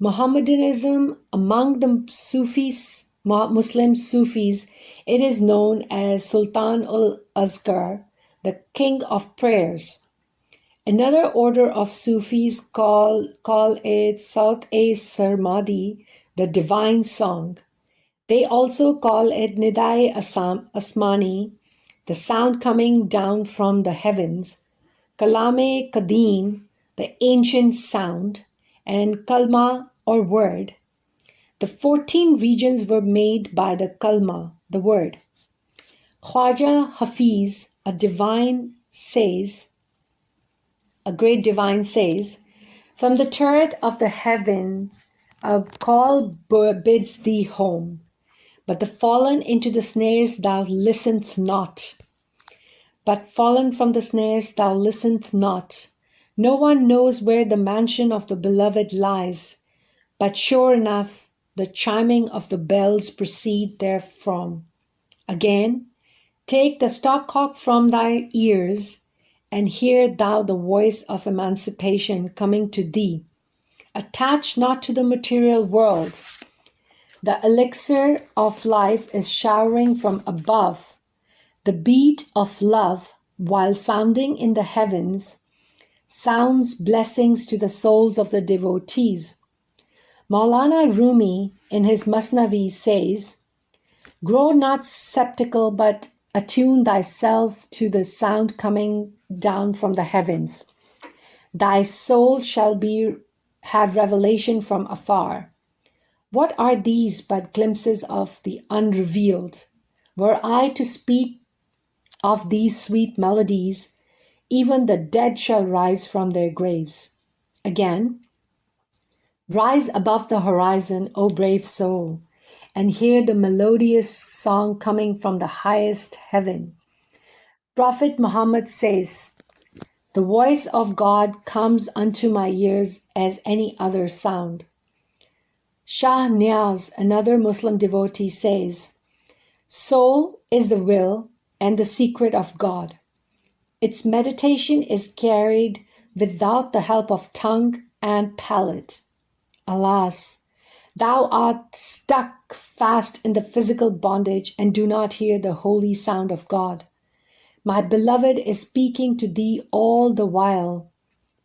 Mohammedanism, among the Sufis, Muslim Sufis, it is known as Sultan ul Azkar, the king of prayers. Another order of Sufis call, call it Saut e Sarmadi, the divine song. They also call it Nidai Asam, Asmani, the sound coming down from the heavens, Kalame Kadim, the ancient sound, and Kalma or word. The 14 regions were made by the Kalma, the word. Khwaja Hafiz, a divine, says, a great divine says, From the turret of the heaven, a call bids thee home. But the fallen into the snares thou listenest not. But fallen from the snares thou listenest not. No one knows where the mansion of the beloved lies, but sure enough the chiming of the bells proceed therefrom. Again, take the stopcock from thy ears, and hear thou the voice of emancipation coming to thee. Attach not to the material world the elixir of life is showering from above. The beat of love, while sounding in the heavens, sounds blessings to the souls of the devotees. Maulana Rumi, in his Masnavi, says, Grow not skeptical, but attune thyself to the sound coming down from the heavens. Thy soul shall be have revelation from afar. What are these but glimpses of the unrevealed? Were I to speak of these sweet melodies, even the dead shall rise from their graves. Again, rise above the horizon, O brave soul, and hear the melodious song coming from the highest heaven. Prophet Muhammad says, The voice of God comes unto my ears as any other sound. Shah Niaz, another Muslim devotee, says, Soul is the will and the secret of God. Its meditation is carried without the help of tongue and palate. Alas, thou art stuck fast in the physical bondage and do not hear the holy sound of God. My beloved is speaking to thee all the while,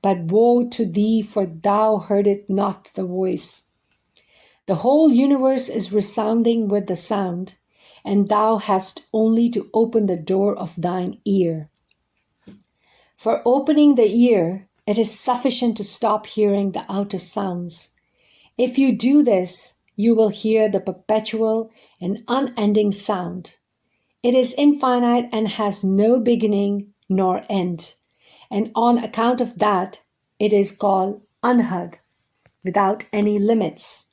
but woe to thee, for thou heardest not the voice. The whole universe is resounding with the sound, and thou hast only to open the door of thine ear. For opening the ear, it is sufficient to stop hearing the outer sounds. If you do this, you will hear the perpetual and unending sound. It is infinite and has no beginning nor end, and on account of that, it is called unhad, without any limits.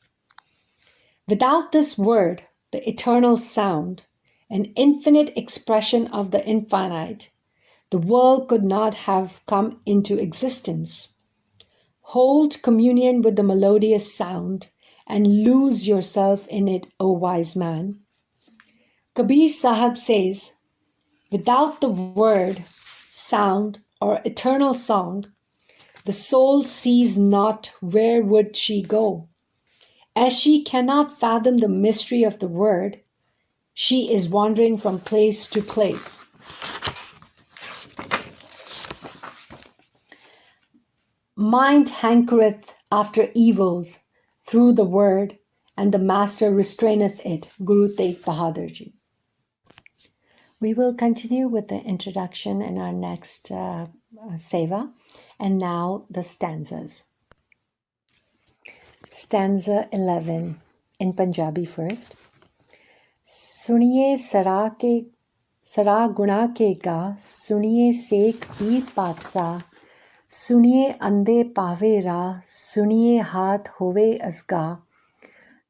Without this word, the eternal sound, an infinite expression of the infinite, the world could not have come into existence. Hold communion with the melodious sound and lose yourself in it, O wise man. Kabir Sahib says, Without the word, sound, or eternal song, the soul sees not where would she go. As she cannot fathom the mystery of the word, she is wandering from place to place. Mind hankereth after evils through the word, and the master restraineth it. Guru Tegh Bahadur Ji. We will continue with the introduction in our next uh, uh, seva, and now the stanzas. Stanza 11 in Punjabi first. सुनिए सरा के सरा गुणा के गा सुनिए सेख पीर पातशाह सुनिए अंधे पावे रा सुनिए हाथ होवे असगा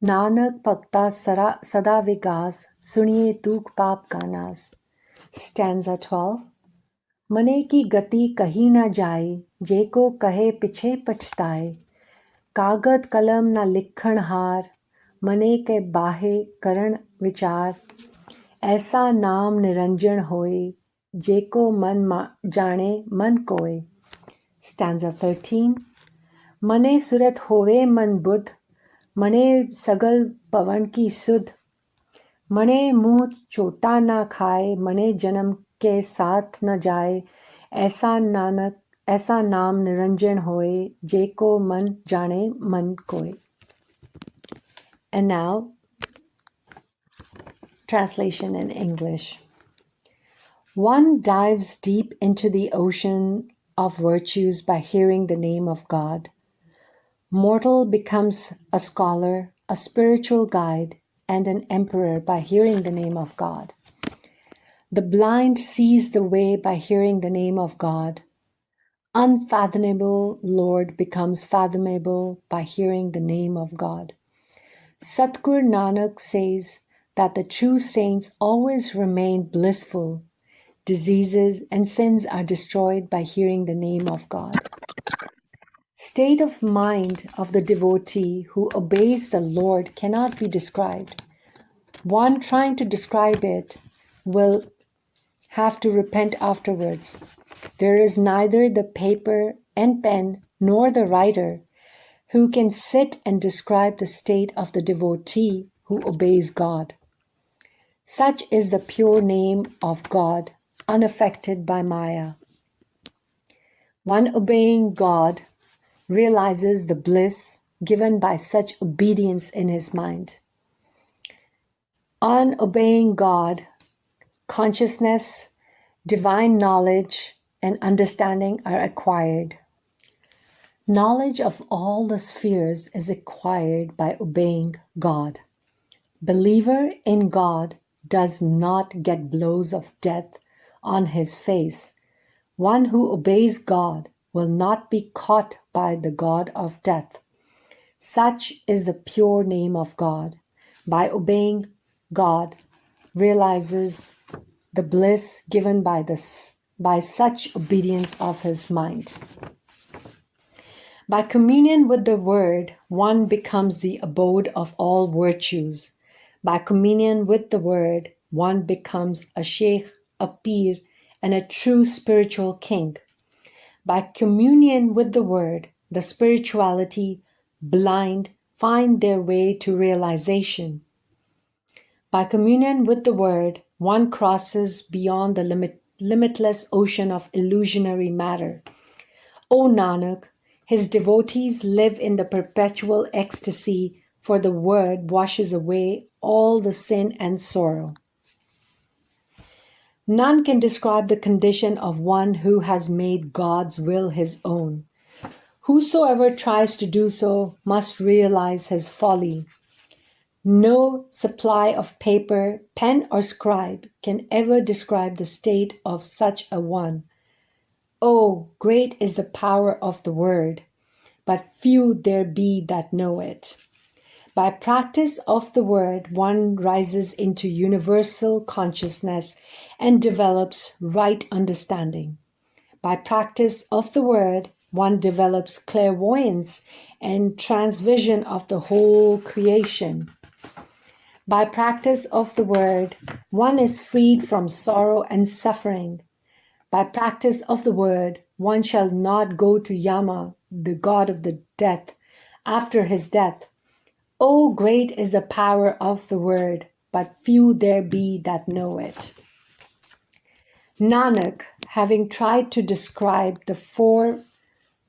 नानक भक्ता सरा सदा विकास सुनिए तूक पाप का नास स्टैंजा 12 मने की गति कहीं ना जाए जे को कहे पिछे पछताए। कागद कलम ना लिखण हार मने के बाहे करण विचार। ऐसा नाम निरंजन होए जे को मन मा, जाने मन कोए। स्टैंजा 13 मने सुरत होवे मन बुद्ध मने सगल पवन की सुध। मने मुंह चोटा ना खाए मने जन्म के साथ न जाए ऐसा नानक ऐसा नाम निरंजन होए जे को मन जाने मन कोय And now, translation in English. One dives deep into the ocean of virtues by hearing the name of God. Mortal becomes a scholar, a spiritual guide, and an emperor by hearing the name of God. The blind sees the way by hearing the name of God. Unfathomable Lord becomes fathomable by hearing the name of God. Satgur Nanak says that the true saints always remain blissful. Diseases and sins are destroyed by hearing the name of God. State of mind of the devotee who obeys the Lord cannot be described. One trying to describe it will have to repent afterwards. There is neither the paper and pen nor the writer who can sit and describe the state of the devotee who obeys God. Such is the pure name of God, unaffected by Maya. One obeying God realizes the bliss given by such obedience in his mind. On obeying God, consciousness, divine knowledge, and understanding are acquired. Knowledge of all the spheres is acquired by obeying God. Believer in God does not get blows of death on his face. One who obeys God will not be caught by the God of death. Such is the pure name of God. By obeying God, realizes the bliss given by this by such obedience of his mind. By communion with the Word, one becomes the abode of all virtues. By communion with the Word, one becomes a sheikh, a pir, and a true spiritual king. By communion with the Word, the spirituality blind find their way to realization. By communion with the Word, one crosses beyond the limit, limitless ocean of illusionary matter. O Nanak, his devotees live in the perpetual ecstasy, for the Word washes away all the sin and sorrow. None can describe the condition of one who has made God's will his own. Whosoever tries to do so must realize his folly. No supply of paper, pen, or scribe can ever describe the state of such a one. Oh, great is the power of the word, but few there be that know it. By practice of the word, one rises into universal consciousness and develops right understanding. By practice of the word, one develops clairvoyance and transvision of the whole creation. By practice of the word, one is freed from sorrow and suffering. By practice of the word, one shall not go to Yama, the god of the death, after his death. Oh, great is the power of the word, but few there be that know it. Nanak, having tried to describe the four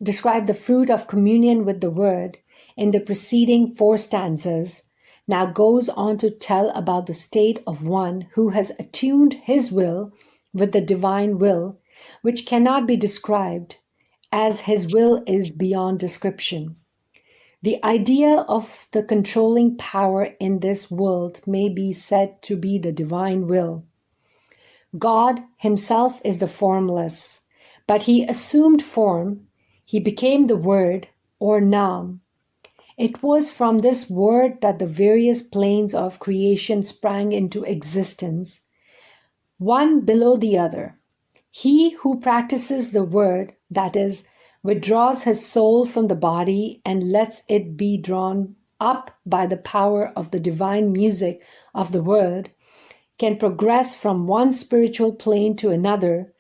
described the fruit of communion with the Word in the preceding four stanzas, now goes on to tell about the state of one who has attuned his will with the divine will, which cannot be described, as his will is beyond description. The idea of the controlling power in this world may be said to be the divine will. God himself is the formless, but he assumed form, he became the word or Nam. It was from this word that the various planes of creation sprang into existence, one below the other. He who practices the word, that is, withdraws his soul from the body and lets it be drawn up by the power of the divine music of the word, can progress from one spiritual plane to another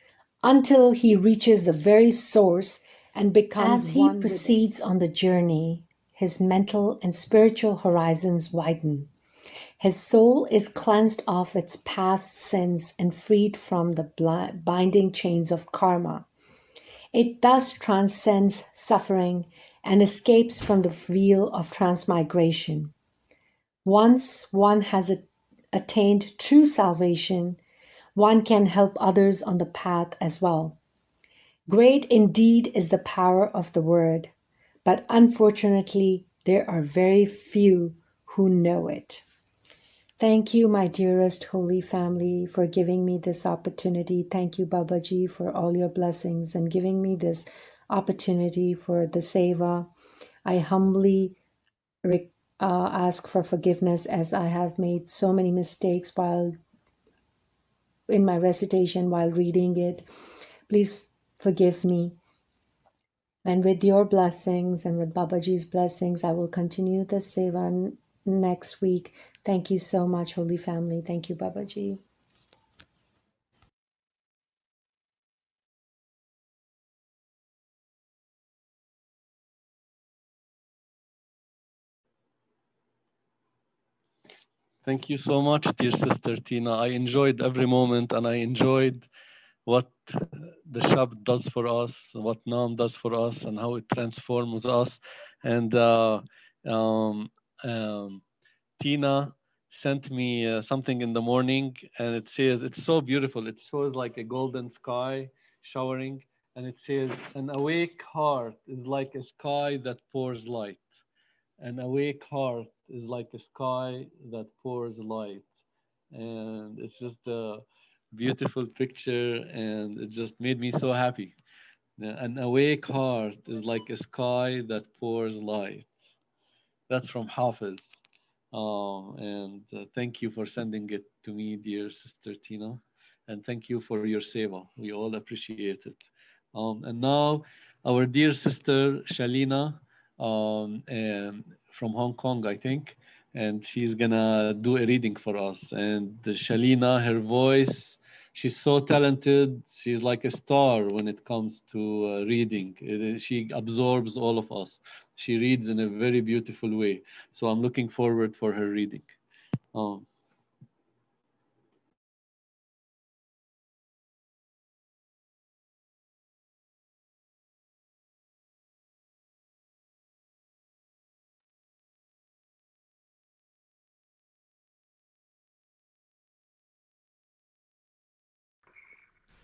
until he reaches the very source and becomes as he proceeds on the journey his mental and spiritual horizons widen. His soul is cleansed of its past sins and freed from the binding chains of karma it thus transcends suffering and escapes from the wheel of transmigration once one has attained true salvation one can help others on the path as well Great indeed is the power of the word, but unfortunately, there are very few who know it. Thank you, my dearest holy family, for giving me this opportunity. Thank you, Babaji, for all your blessings and giving me this opportunity for the seva. I humbly uh, ask for forgiveness as I have made so many mistakes while in my recitation while reading it. Please forgive me. And with your blessings and with Babaji's blessings, I will continue the seva next week. Thank you so much, Holy Family. Thank you, Babaji. Thank you so much, dear sister Tina. I enjoyed every moment and I enjoyed what the Shabd does for us, what Nam does for us, and how it transforms us. And uh, um, um, Tina sent me uh, something in the morning, and it says, it's so beautiful. It shows like a golden sky showering, and it says, an awake heart is like a sky that pours light. An awake heart is like a sky that pours light. And it's just a beautiful picture and it just made me so happy. An awake heart is like a sky that pours light. That's from Hafiz. Uh, and uh, thank you for sending it to me, dear sister Tina. And thank you for your seva. We all appreciate it. Um, and now, our dear sister Shalina um, from Hong Kong, I think, and she's gonna do a reading for us. And Shalina, her voice she's so talented. She's like a star when it comes to uh, reading. It, she absorbs all of us. She reads in a very beautiful way. So I'm looking forward for her reading. Um,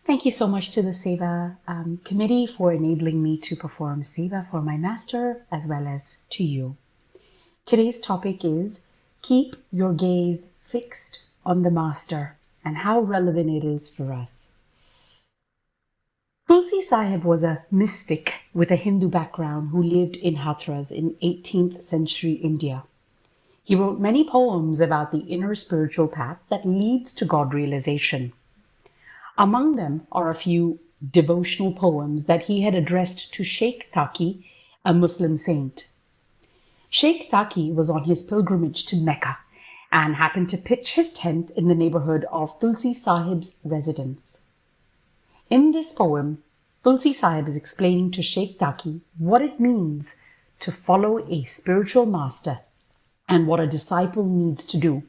Thank you so much to the Seva um, committee for enabling me to perform Seva for my master as well as to you. Today's topic is Keep Your Gaze Fixed on the Master and how relevant it is for us. Tulsi Sahib was a mystic with a Hindu background who lived in Hathras in 18th century India. He wrote many poems about the inner spiritual path that leads to God realization. Among them are a few devotional poems that he had addressed to Sheikh Taki, a Muslim saint. Sheikh Taki was on his pilgrimage to Mecca and happened to pitch his tent in the neighborhood of Tulsi Sahib's residence. In this poem, Tulsi Sahib is explaining to Sheikh Taki what it means to follow a spiritual master and what a disciple needs to do.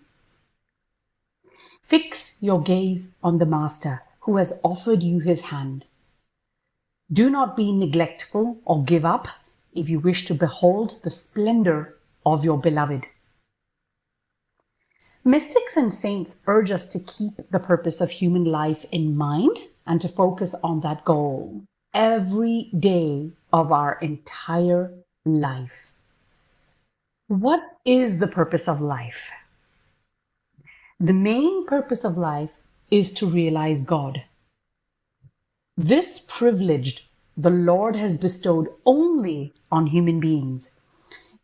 Fix your gaze on the master who has offered you his hand. Do not be neglectful or give up if you wish to behold the splendor of your beloved. Mystics and saints urge us to keep the purpose of human life in mind and to focus on that goal every day of our entire life. What is the purpose of life? The main purpose of life is to realize God. This privilege the Lord has bestowed only on human beings.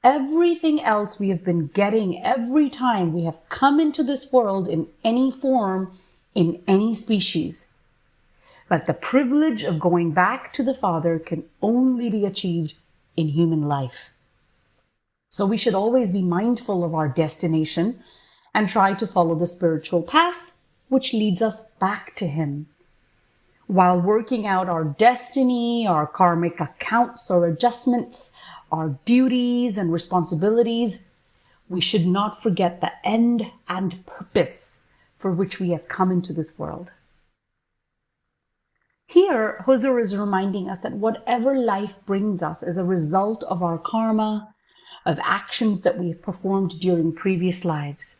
Everything else we have been getting every time we have come into this world in any form, in any species. But the privilege of going back to the Father can only be achieved in human life. So we should always be mindful of our destination and try to follow the spiritual path which leads us back to Him. While working out our destiny, our karmic accounts or adjustments, our duties and responsibilities, we should not forget the end and purpose for which we have come into this world. Here, Huzur is reminding us that whatever life brings us is a result of our karma, of actions that we have performed during previous lives.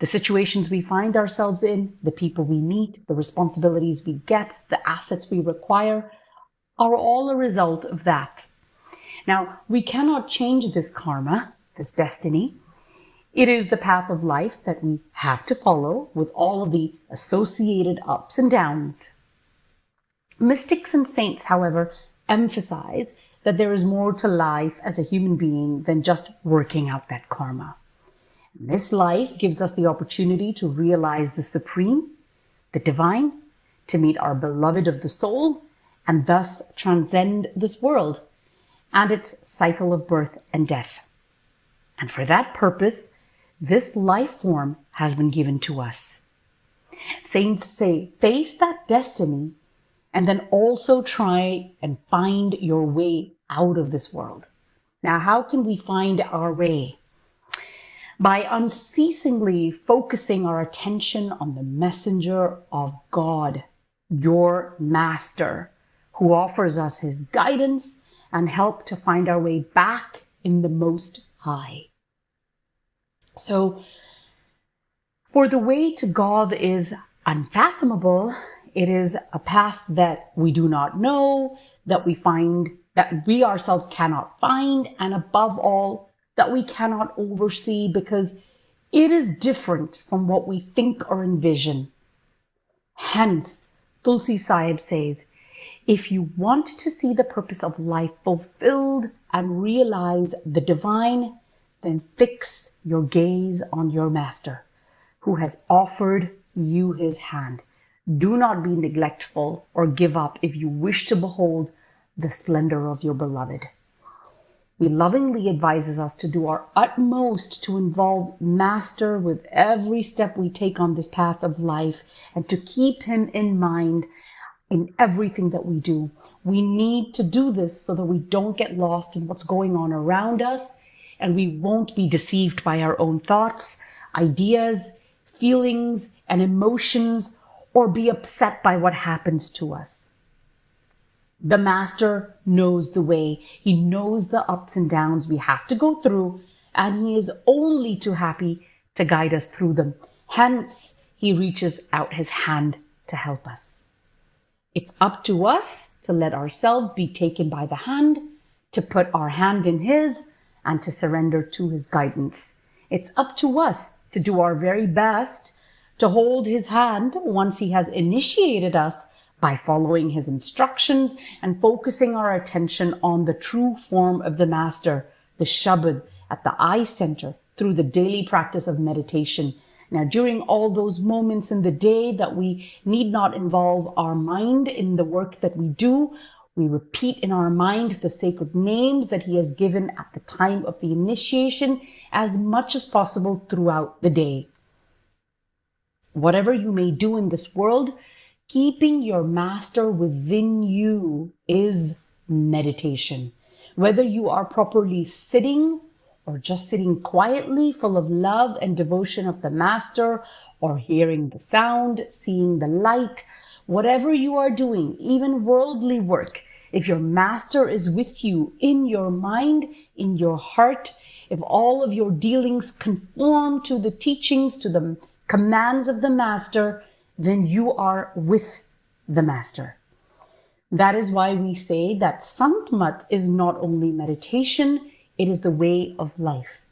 The situations we find ourselves in, the people we meet, the responsibilities we get, the assets we require are all a result of that. Now, we cannot change this karma, this destiny. It is the path of life that we have to follow with all of the associated ups and downs. Mystics and saints, however, emphasize that there is more to life as a human being than just working out that karma. This life gives us the opportunity to realize the supreme, the divine, to meet our beloved of the soul, and thus transcend this world and its cycle of birth and death. And for that purpose, this life form has been given to us. Saints say, face that destiny and then also try and find your way out of this world. Now, how can we find our way? By unceasingly focusing our attention on the messenger of God, your master, who offers us his guidance and help to find our way back in the Most High. So, for the way to God is unfathomable, it is a path that we do not know, that we find that we ourselves cannot find, and above all, that we cannot oversee because it is different from what we think or envision. Hence, Tulsi Sahib says, if you want to see the purpose of life fulfilled and realize the divine, then fix your gaze on your master who has offered you his hand. Do not be neglectful or give up if you wish to behold the splendor of your beloved. He lovingly advises us to do our utmost to involve Master with every step we take on this path of life and to keep him in mind in everything that we do. We need to do this so that we don't get lost in what's going on around us and we won't be deceived by our own thoughts, ideas, feelings, and emotions or be upset by what happens to us. The master knows the way. He knows the ups and downs we have to go through, and he is only too happy to guide us through them. Hence, he reaches out his hand to help us. It's up to us to let ourselves be taken by the hand, to put our hand in his, and to surrender to his guidance. It's up to us to do our very best to hold his hand once he has initiated us by following his instructions and focusing our attention on the true form of the Master, the Shabad, at the eye center through the daily practice of meditation. Now, during all those moments in the day that we need not involve our mind in the work that we do, we repeat in our mind the sacred names that He has given at the time of the initiation as much as possible throughout the day. Whatever you may do in this world, keeping your master within you is meditation. Whether you are properly sitting or just sitting quietly, full of love and devotion of the master, or hearing the sound, seeing the light, whatever you are doing, even worldly work, if your master is with you in your mind, in your heart, if all of your dealings conform to the teachings, to the commands of the master, then you are with the master. That is why we say that Santmat is not only meditation, it is the way of life.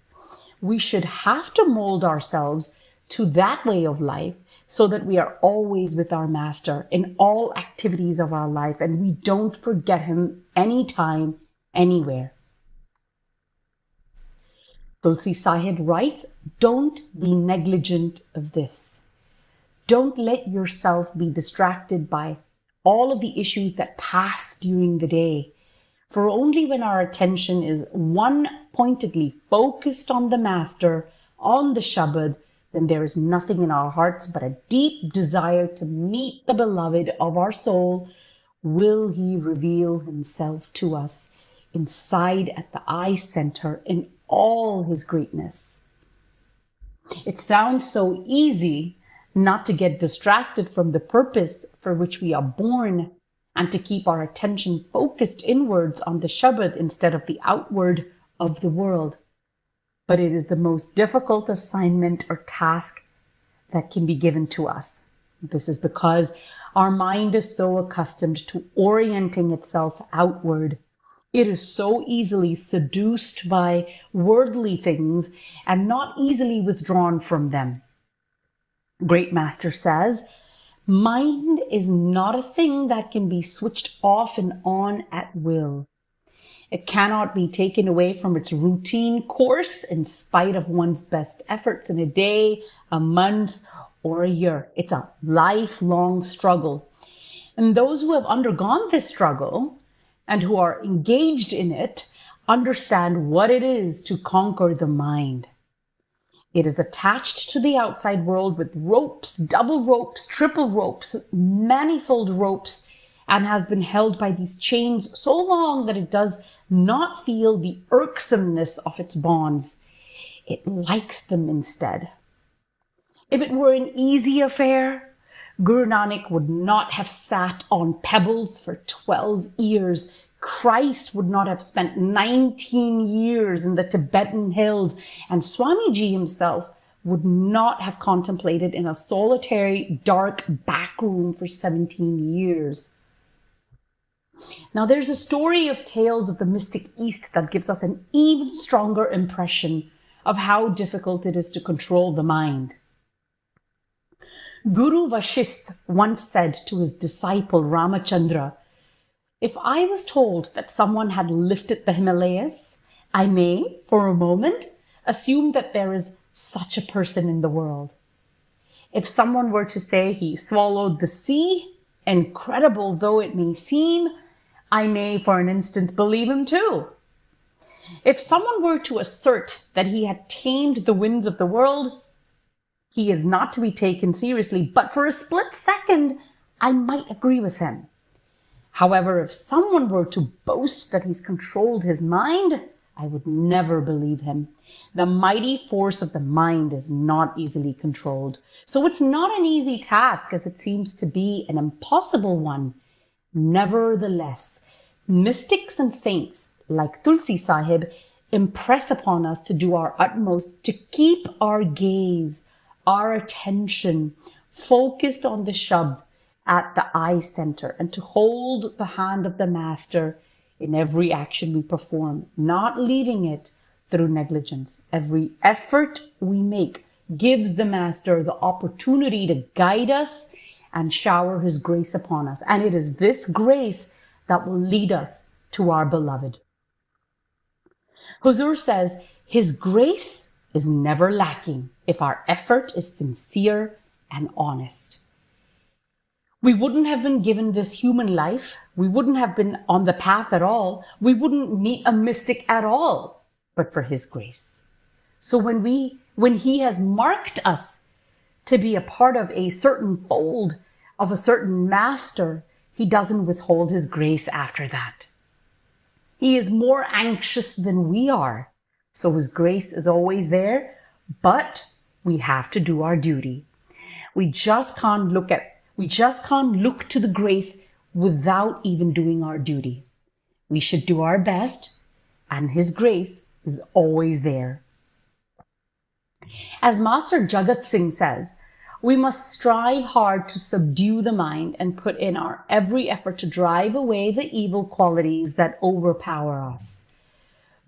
We should have to mold ourselves to that way of life so that we are always with our master in all activities of our life and we don't forget him anytime, anywhere. Tulsi Sahib writes, don't be negligent of this. Don't let yourself be distracted by all of the issues that pass during the day. For only when our attention is one pointedly focused on the Master, on the Shabad, then there is nothing in our hearts but a deep desire to meet the beloved of our soul. Will he reveal himself to us inside at the eye center in all his greatness? It sounds so easy not to get distracted from the purpose for which we are born and to keep our attention focused inwards on the Shabad instead of the outward of the world but it is the most difficult assignment or task that can be given to us. This is because our mind is so accustomed to orienting itself outward. It is so easily seduced by worldly things and not easily withdrawn from them. Great Master says, mind is not a thing that can be switched off and on at will. It cannot be taken away from its routine course in spite of one's best efforts in a day, a month, or a year. It's a lifelong struggle. And those who have undergone this struggle and who are engaged in it understand what it is to conquer the mind. It is attached to the outside world with ropes, double ropes, triple ropes, manifold ropes, and has been held by these chains so long that it does not feel the irksomeness of its bonds. It likes them instead. If it were an easy affair, Guru Nanak would not have sat on pebbles for 12 years. Christ would not have spent 19 years in the Tibetan hills, and Swamiji himself would not have contemplated in a solitary, dark back room for 17 years. Now, there's a story of tales of the mystic East that gives us an even stronger impression of how difficult it is to control the mind. Guru Vashist once said to his disciple Ramachandra, If I was told that someone had lifted the Himalayas, I may, for a moment, assume that there is such a person in the world. If someone were to say he swallowed the sea, incredible though it may seem, I may for an instant believe him too. If someone were to assert that he had tamed the winds of the world, he is not to be taken seriously, but for a split second, I might agree with him. However, if someone were to boast that he's controlled his mind, I would never believe him. The mighty force of the mind is not easily controlled. So it's not an easy task as it seems to be an impossible one. Nevertheless, mystics and saints like Tulsi Sahib impress upon us to do our utmost to keep our gaze, our attention focused on the Shabd at the eye center and to hold the hand of the Master in every action we perform, not leaving it through negligence. Every effort we make gives the Master the opportunity to guide us and shower his grace upon us. And it is this grace that will lead us to our beloved. Huzur says, his grace is never lacking if our effort is sincere and honest. We wouldn't have been given this human life. We wouldn't have been on the path at all. We wouldn't meet a mystic at all, but for his grace. So when we, when he has marked us to be a part of a certain fold of a certain master, he doesn't withhold his grace after that. He is more anxious than we are. So his grace is always there, but we have to do our duty. We just can't look at, we just can't look to the grace without even doing our duty. We should do our best, and His grace is always there. As Master Jagat Singh says, we must strive hard to subdue the mind and put in our every effort to drive away the evil qualities that overpower us.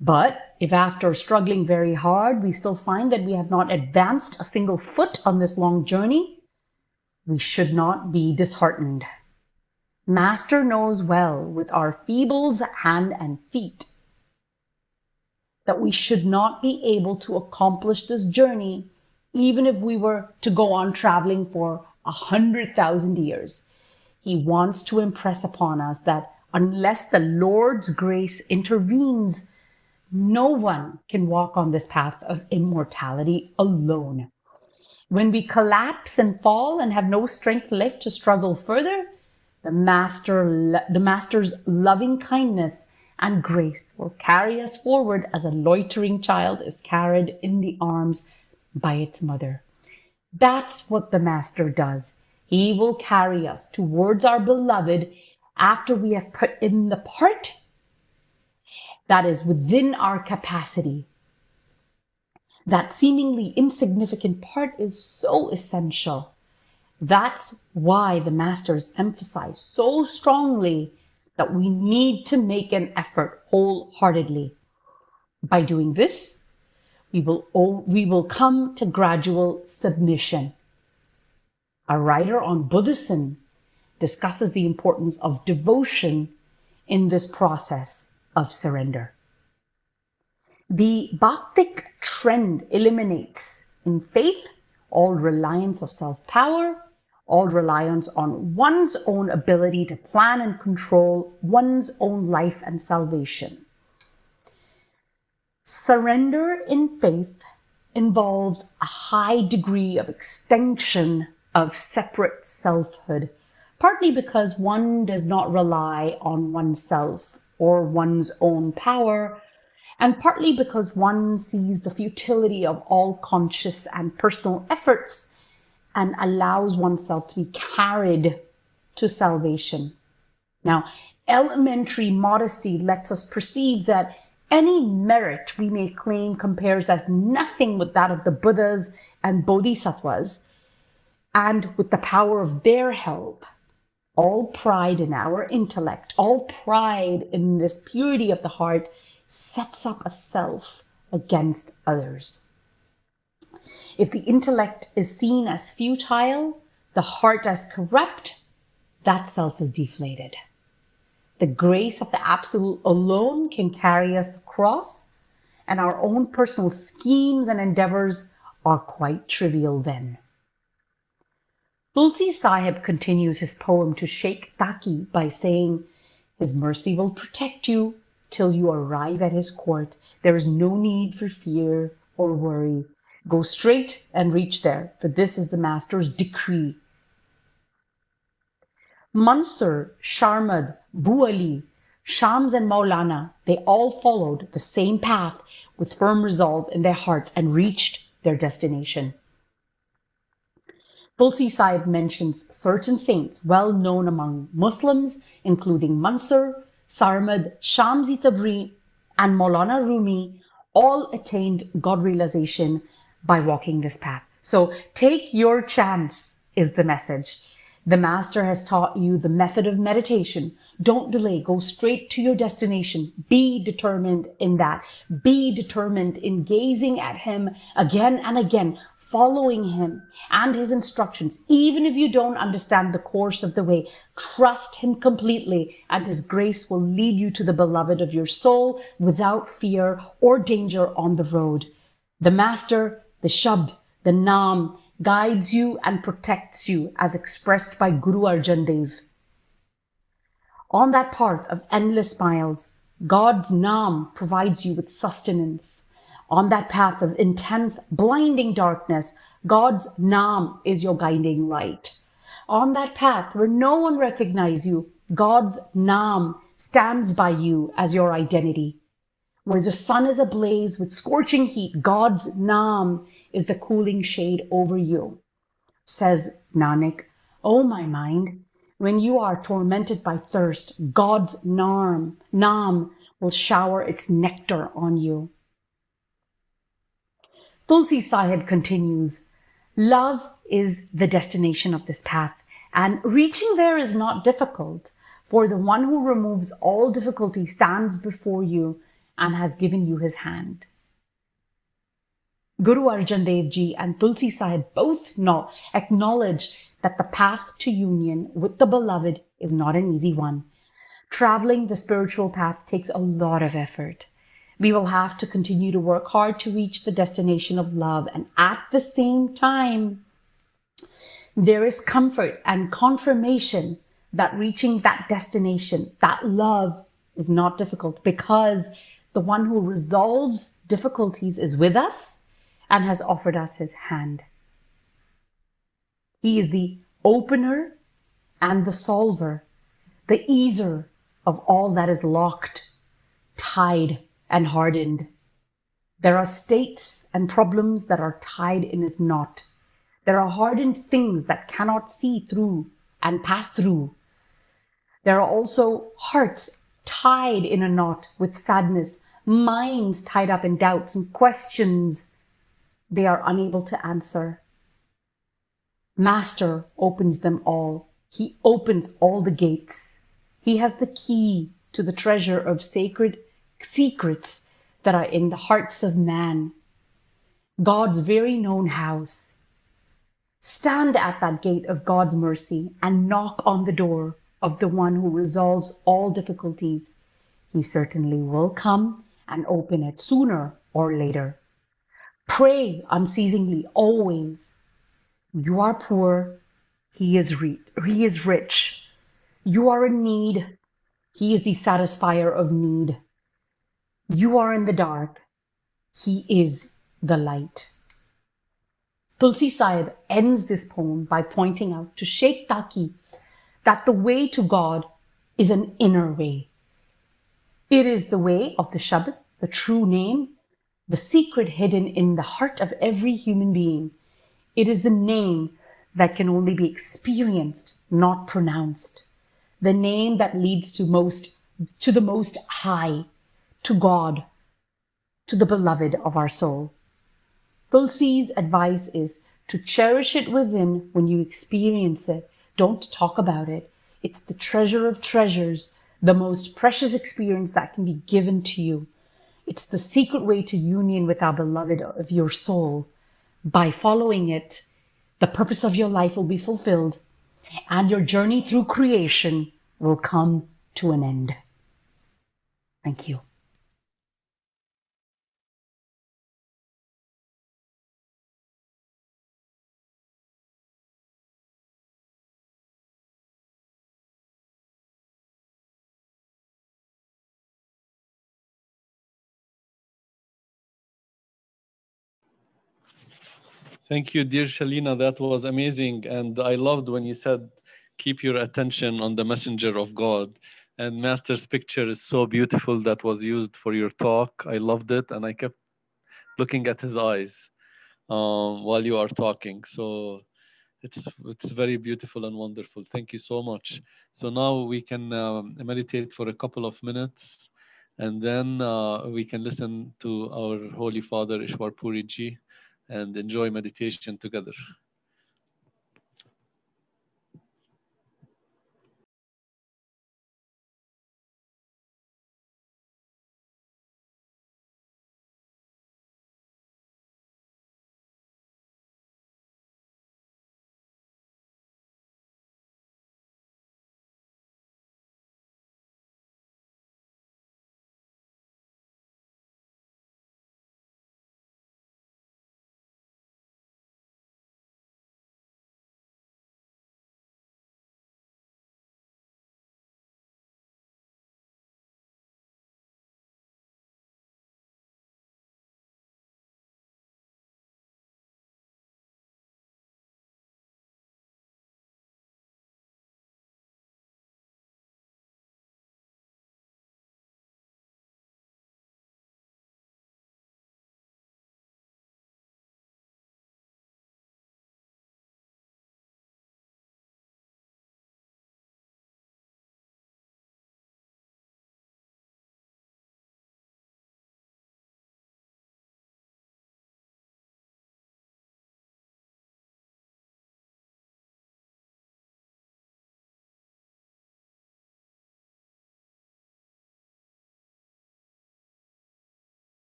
But if after struggling very hard, we still find that we have not advanced a single foot on this long journey, we should not be disheartened. Master knows well with our feebles hand and feet that we should not be able to accomplish this journey even if we were to go on traveling for a hundred thousand years. He wants to impress upon us that unless the Lord's grace intervenes, no one can walk on this path of immortality alone. When we collapse and fall and have no strength left to struggle further, the master, the master's loving kindness and grace will carry us forward as a loitering child is carried in the arms by its mother. That's what the Master does. He will carry us towards our beloved after we have put in the part that is within our capacity. That seemingly insignificant part is so essential. That's why the masters emphasize so strongly that we need to make an effort wholeheartedly. By doing this, we will, we will come to gradual submission. A writer on Buddhism discusses the importance of devotion in this process of surrender. The Bhaktic trend eliminates in faith all reliance of self power, all reliance on one's own ability to plan and control one's own life and salvation. Surrender in faith involves a high degree of extension of separate selfhood, partly because one does not rely on oneself or one's own power, and partly because one sees the futility of all conscious and personal efforts and allows oneself to be carried to salvation. Now, elementary modesty lets us perceive that any merit we may claim compares as nothing with that of the Buddhas and Bodhisattvas, and with the power of their help, all pride in our intellect, all pride in this purity of the heart sets up a self against others. If the intellect is seen as futile, the heart as corrupt, that self is deflated. The grace of the absolute alone can carry us across, and our own personal schemes and endeavors are quite trivial then. Tulsi Sahib continues his poem to Sheikh Taki by saying, His mercy will protect you till you arrive at his court. There is no need for fear or worry. Go straight and reach there, for this is the Master's decree. Mansur, Sharmad, Bu Ali, Shams and Maulana, they all followed the same path with firm resolve in their hearts and reached their destination. Tulsi mentions certain saints well known among Muslims, including Mansur, Sarmad, Shamsi Tabri, and Maulana Rumi, all attained God realization by walking this path. So take your chance is the message. The master has taught you the method of meditation. Don't delay. Go straight to your destination. Be determined in that. Be determined in gazing at him again and again, following him and his instructions. Even if you don't understand the course of the way, trust him completely and his grace will lead you to the beloved of your soul without fear or danger on the road. The master, the Shabd, the Naam, guides you and protects you as expressed by Guru Arjan Dev. On that path of endless miles, God's Naam provides you with sustenance. On that path of intense, blinding darkness, God's Naam is your guiding light. On that path where no one recognizes you, God's Naam stands by you as your identity. Where the sun is ablaze with scorching heat, God's Naam is the cooling shade over you. Says Nanak, O my mind, When you are tormented by thirst, God's Nam, Nam will shower its nectar on you. Tulsi Sahib continues, Love is the destination of this path, and reaching there is not difficult, for the one who removes all difficulty stands before you and has given you his hand. Guru Arjan Dev Ji and Tulsi Sahib both know, acknowledge that the path to union with the beloved is not an easy one. Traveling the spiritual path takes a lot of effort. We will have to continue to work hard to reach the destination of love. And at the same time, there is comfort and confirmation that reaching that destination, that love, is not difficult because the one who resolves difficulties is with us and has offered us his hand. He is the opener and the solver, the easer of all that is locked, tied, and hardened. There are states and problems that are tied in his knot. There are hardened things that cannot see through and pass through. There are also hearts tied in a knot with sadness, minds tied up in doubts and questions they are unable to answer. Master opens them all. He opens all the gates. He has the key to the treasure of sacred secrets that are in the hearts of man. God's very known house. Stand at that gate of God's mercy and knock on the door of the one who resolves all difficulties. He certainly will come and open it sooner or later. Pray unceasingly always. You are poor, he is, re- he is rich. You are in need, he is the satisfier of need. You are in the dark. He is the light. Tulsi Sahib ends this poem by pointing out to Sheikh Taki that the way to God is an inner way. It is the way of the Shabad, the true name, the secret hidden in the heart of every human being. It is the name that can only be experienced, not pronounced. The name that leads to most, to the most high, to God, to the beloved of our soul. Tulsi's advice is to cherish it within when you experience it. Don't talk about it. It's the treasure of treasures, the most precious experience that can be given to you. It's the secret way to union with our beloved of your soul. By following it, the purpose of your life will be fulfilled and your journey through creation will come to an end. Thank you. Thank you, dear Shalina. That was amazing. And I loved when you said, keep your attention on the messenger of God. And Master's picture is so beautiful that was used for your talk. I loved it. And I kept looking at his eyes um, while you are talking. So it's, it's very beautiful and wonderful. Thank you so much. So now we can um, meditate for a couple of minutes and then uh, we can listen to our Holy Father, Ishwar Puri Ji and enjoy meditation together.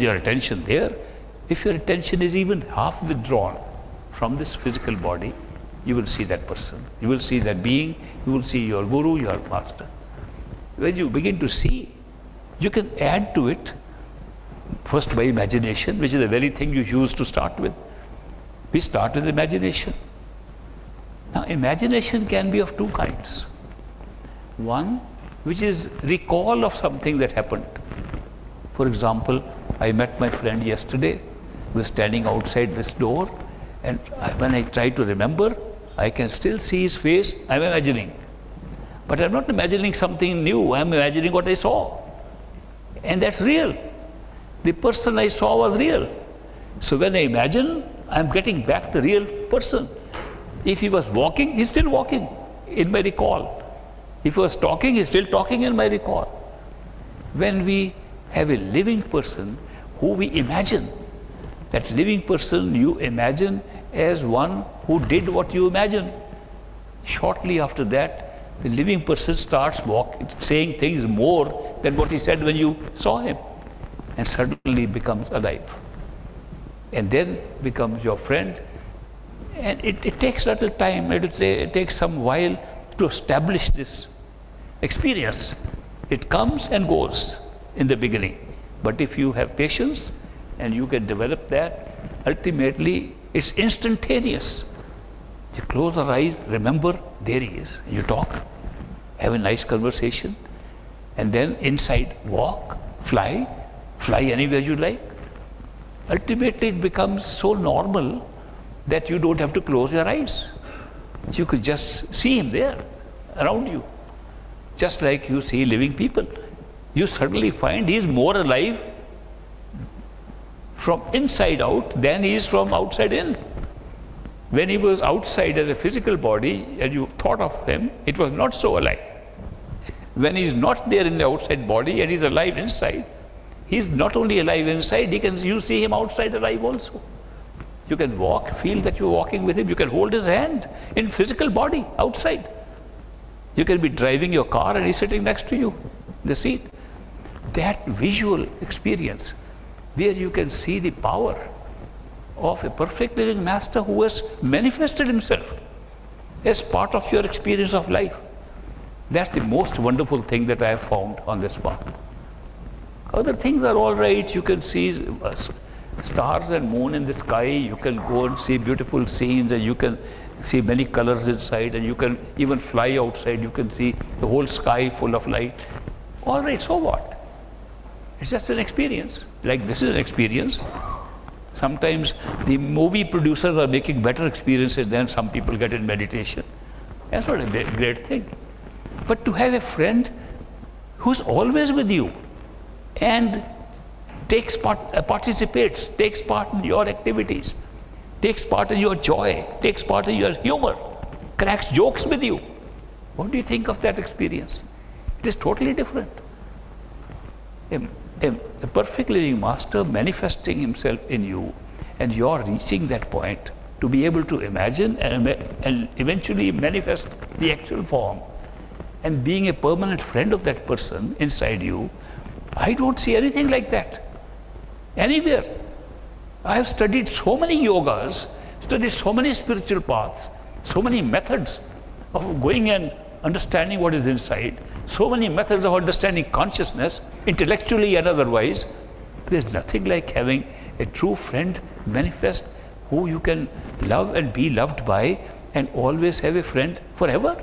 Your attention there. If your attention is even half withdrawn from this physical body, you will see that person. You will see that being. You will see your guru, your master. When you begin to see, you can add to it first by imagination, which is the very thing you use to start with. We start with imagination. Now, imagination can be of two kinds. One, which is recall of something that happened. For example, I met my friend yesterday. We were standing outside this door, and when I try to remember, I can still see his face. I'm imagining. But I'm not imagining something new, I'm imagining what I saw. And that's real. The person I saw was real. So when I imagine, I'm getting back the real person. If he was walking, he's still walking in my recall. If he was talking, he's still talking in my recall. When we have a living person who we imagine, that living person you imagine as one who did what you imagine. Shortly after that, the living person starts walking, saying things more than what he said when you saw him, and suddenly becomes alive. And then becomes your friend. And it, it takes little time, it, it takes some while to establish this experience. It comes and goes in the beginning. But if you have patience and you can develop that, ultimately it's instantaneous. You close your eyes, remember, there he is. You talk, have a nice conversation, and then inside walk, fly, fly anywhere you like. Ultimately, it becomes so normal that you don't have to close your eyes. You could just see him there around you, just like you see living people. You suddenly find he is more alive from inside out than he is from outside in. When he was outside as a physical body and you thought of him, it was not so alive. When he's not there in the outside body and he's alive inside, he's not only alive inside, he can, you see him outside alive also. You can walk, feel that you're walking with him. You can hold his hand in physical body outside. You can be driving your car and he's sitting next to you, the seat. That visual experience where you can see the power of a perfect living master who has manifested himself as part of your experience of life. That's the most wonderful thing that I have found on this path. Other things are all right. You can see uh, stars and moon in the sky. You can go and see beautiful scenes and you can see many colors inside and you can even fly outside. You can see the whole sky full of light. All right, so what? It's just an experience. Like this is an experience. Sometimes the movie producers are making better experiences than some people get in meditation. That's not a great thing. But to have a friend who's always with you and takes part, uh, participates, takes part in your activities, takes part in your joy, takes part in your humor, cracks jokes with you. What do you think of that experience? It is totally different a, a perfect living master manifesting himself in you, and you're reaching that point to be able to imagine and, and eventually manifest the actual form, and being a permanent friend of that person inside you, I don't see anything like that anywhere. I have studied so many yogas, studied so many spiritual paths, so many methods of going and understanding what is inside, so many methods of understanding consciousness, intellectually and otherwise. There's nothing like having a true friend manifest who you can love and be loved by and always have a friend forever.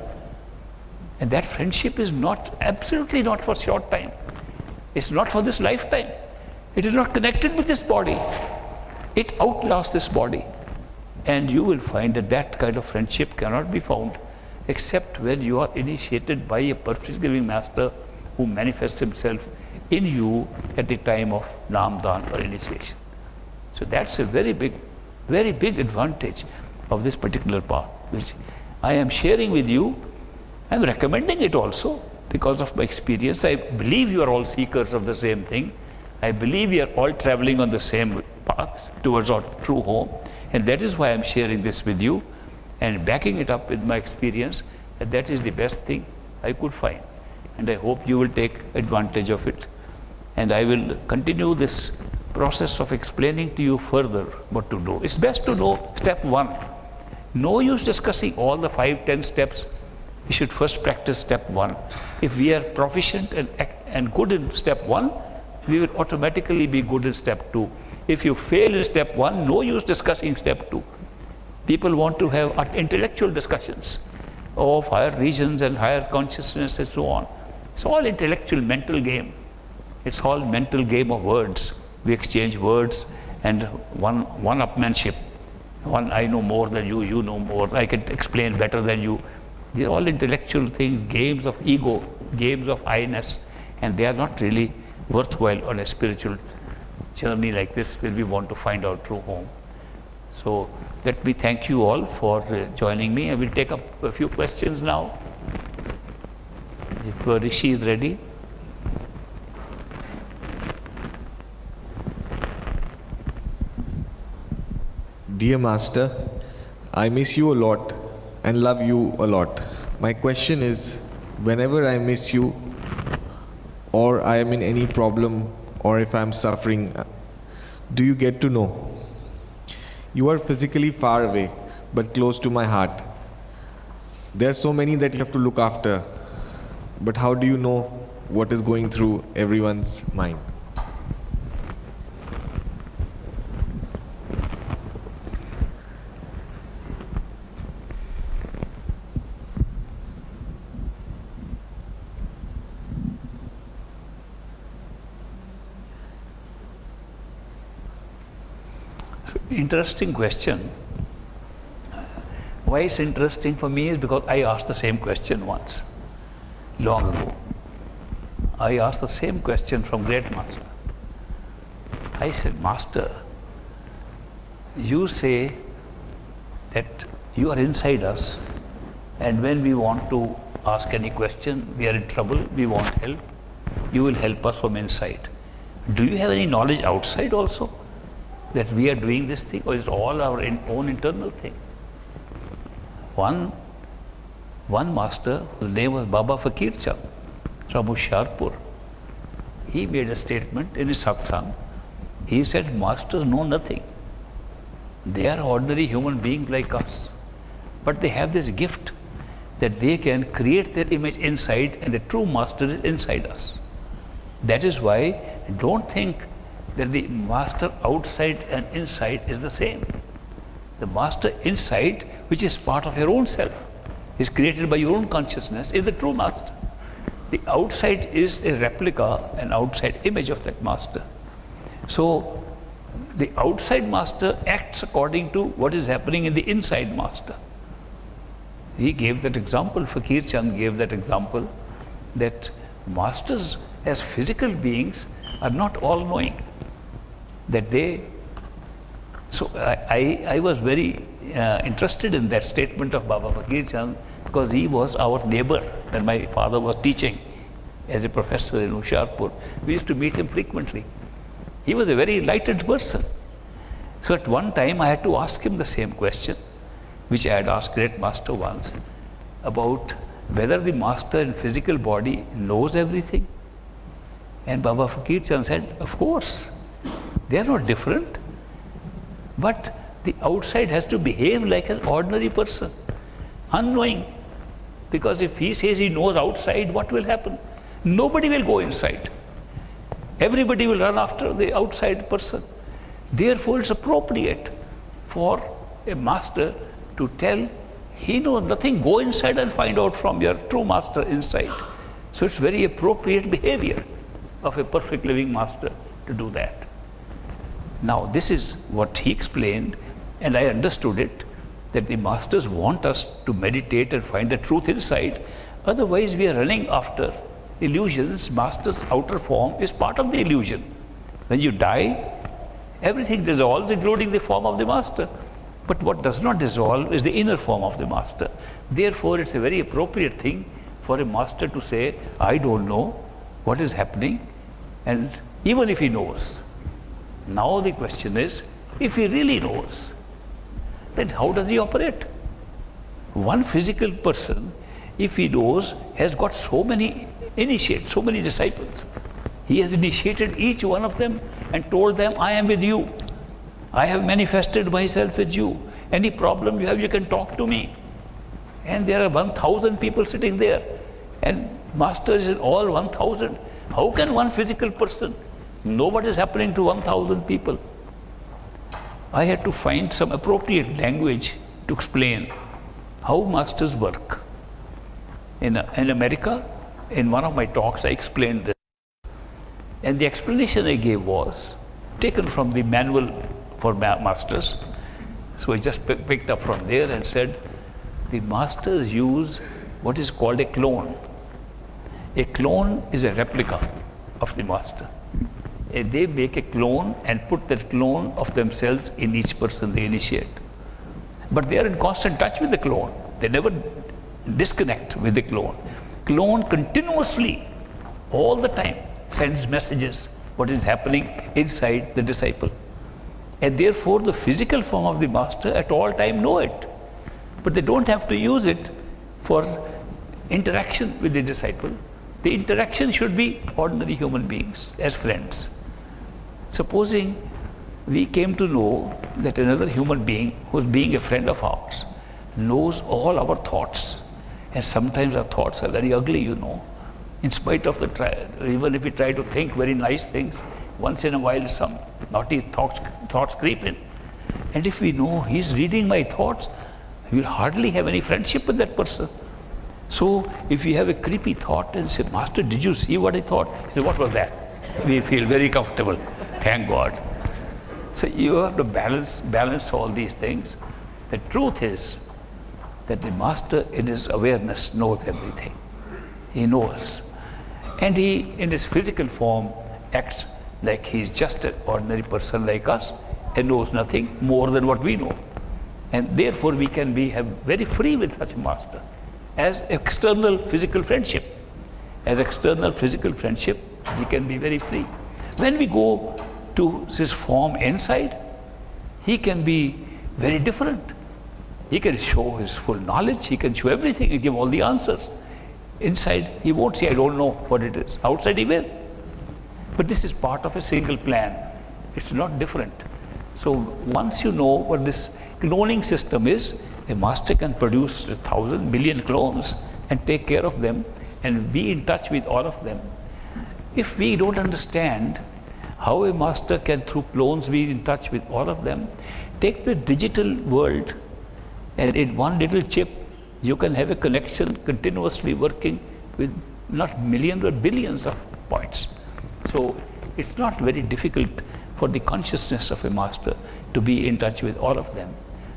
And that friendship is not, absolutely not for short time. It's not for this lifetime. It is not connected with this body. It outlasts this body. And you will find that that kind of friendship cannot be found except when you are initiated by a perfect-giving master who manifests himself in you at the time of Namdan or initiation. So that's a very big, very big advantage of this particular path, which I am sharing with you. I am recommending it also because of my experience. I believe you are all seekers of the same thing. I believe we are all traveling on the same path towards our true home. And that is why I'm sharing this with you and backing it up with my experience, that is the best thing I could find. And I hope you will take advantage of it. And I will continue this process of explaining to you further what to do. It's best to know step one. No use discussing all the five, ten steps. We should first practice step one. If we are proficient and, and good in step one, we will automatically be good in step two. If you fail in step one, no use discussing step two. People want to have intellectual discussions of higher regions and higher consciousness and so on. It's all intellectual, mental game. It's all mental game of words. We exchange words and one one-upmanship. One, I know more than you, you know more, I can explain better than you. These are all intellectual things, games of ego, games of I-ness, and they are not really worthwhile on a spiritual journey like this where we want to find our true home. So let me thank you all for uh, joining me. I will take up a few questions now. If uh, Rishi is ready. Dear Master, I miss you a lot and love you a lot. My question is whenever I miss you or I am in any problem or if I am suffering, do you get to know? You are physically far away, but close to my heart. There are so many that you have to look after, but how do you know what is going through everyone's mind? Interesting question. Why it's interesting for me is because I asked the same question once, long ago. I asked the same question from Great Master. I said, Master, you say that you are inside us, and when we want to ask any question, we are in trouble, we want help, you will help us from inside. Do you have any knowledge outside also? That we are doing this thing or is it all our own internal thing? One, one master, whose name was Baba Fakir Chand from Hoshiarpur, he made a statement in his satsang. He said, Masters know nothing. They are ordinary human beings like us. But they have this gift that they can create their image inside and the true master is inside us. That is why don't think that the master outside and inside is the same. The master inside, which is part of your own self, is created by your own consciousness, is the true master. The outside is a replica, an outside image of that master. So, the outside master acts according to what is happening in the inside master. He gave that example, Fakir Chand gave that example, that masters as physical beings are not all knowing that they, so I, I, was very uh, interested in that statement of Baba Fakir Chand because he was our neighbor when my father was teaching as a professor in Hoshiarpur. We used to meet him frequently. He was a very enlightened person. So at one time I had to ask him the same question, which I had asked Great Master once, about whether the master in physical body knows everything. And Baba Fakir Chand said, of course. They are not different. But the outside has to behave like an ordinary person, unknowing. Because if he says he knows outside, what will happen? Nobody will go inside. Everybody will run after the outside person. Therefore, it's appropriate for a master to tell he knows nothing, go inside and find out from your true master inside. So it's very appropriate behavior of a perfect living master to do that. Now, this is what he explained, and I understood it that the masters want us to meditate and find the truth inside. Otherwise, we are running after illusions. Master's outer form is part of the illusion. When you die, everything dissolves, including the form of the master. But what does not dissolve is the inner form of the master. Therefore, it's a very appropriate thing for a master to say, I don't know what is happening, and even if he knows, now the question is, if he really knows, then how does he operate? One physical person, if he knows, has got so many initiates, so many disciples. He has initiated each one of them and told them, I am with you. I have manifested myself with you. Any problem you have, you can talk to me. And there are 1,000 people sitting there. And Master is in all 1,000. How can one physical person know what is happening to 1,000 people? I had to find some appropriate language to explain how masters work. In, in America, in one of my talks, I explained this. And the explanation I gave was taken from the manual for ma masters. So I just picked up from there and said, the masters use what is called a clone. A clone is a replica of the master. And they make a clone and put that clone of themselves in each person they initiate. But they are in constant touch with the clone. They never disconnect with the clone. Clone continuously, all the time, sends messages what is happening inside the disciple. And therefore, the physical form of the master at all time know it. But they don't have to use it for interaction with the disciple. The interaction should be ordinary human beings as friends. Supposing we came to know that another human being who's being a friend of ours knows all our thoughts. And sometimes our thoughts are very ugly, you know. In spite of the try, even if we try to think very nice things, once in a while some naughty thoughts, thoughts creep in. And if we know he's reading my thoughts, we'll hardly have any friendship with that person. So if we have a creepy thought and say, Master, did you see what I thought? He said, What was that? We feel very comfortable. Thank God. So you have to balance, balance all these things. The truth is that the master in his awareness knows everything. He knows. And he, in his physical form, acts like he's just an ordinary person like us and knows nothing more than what we know. And therefore we can be have very free with such a master as external physical friendship. As external physical friendship, he can be very free. When we go to this form inside, he can be very different. He can show his full knowledge, he can show everything and give all the answers. Inside, he won't say, I don't know what it is. Outside, he will. But this is part of a single plan. It's not different. So once you know what this cloning system is, a master can produce a thousand million clones and take care of them and be in touch with all of them. If we don't understand how a master can through clones be in touch with all of them, take the digital world and in one little chip you can have a connection continuously working with not millions but billions of points. So it's not very difficult for the consciousness of a master to be in touch with all of them.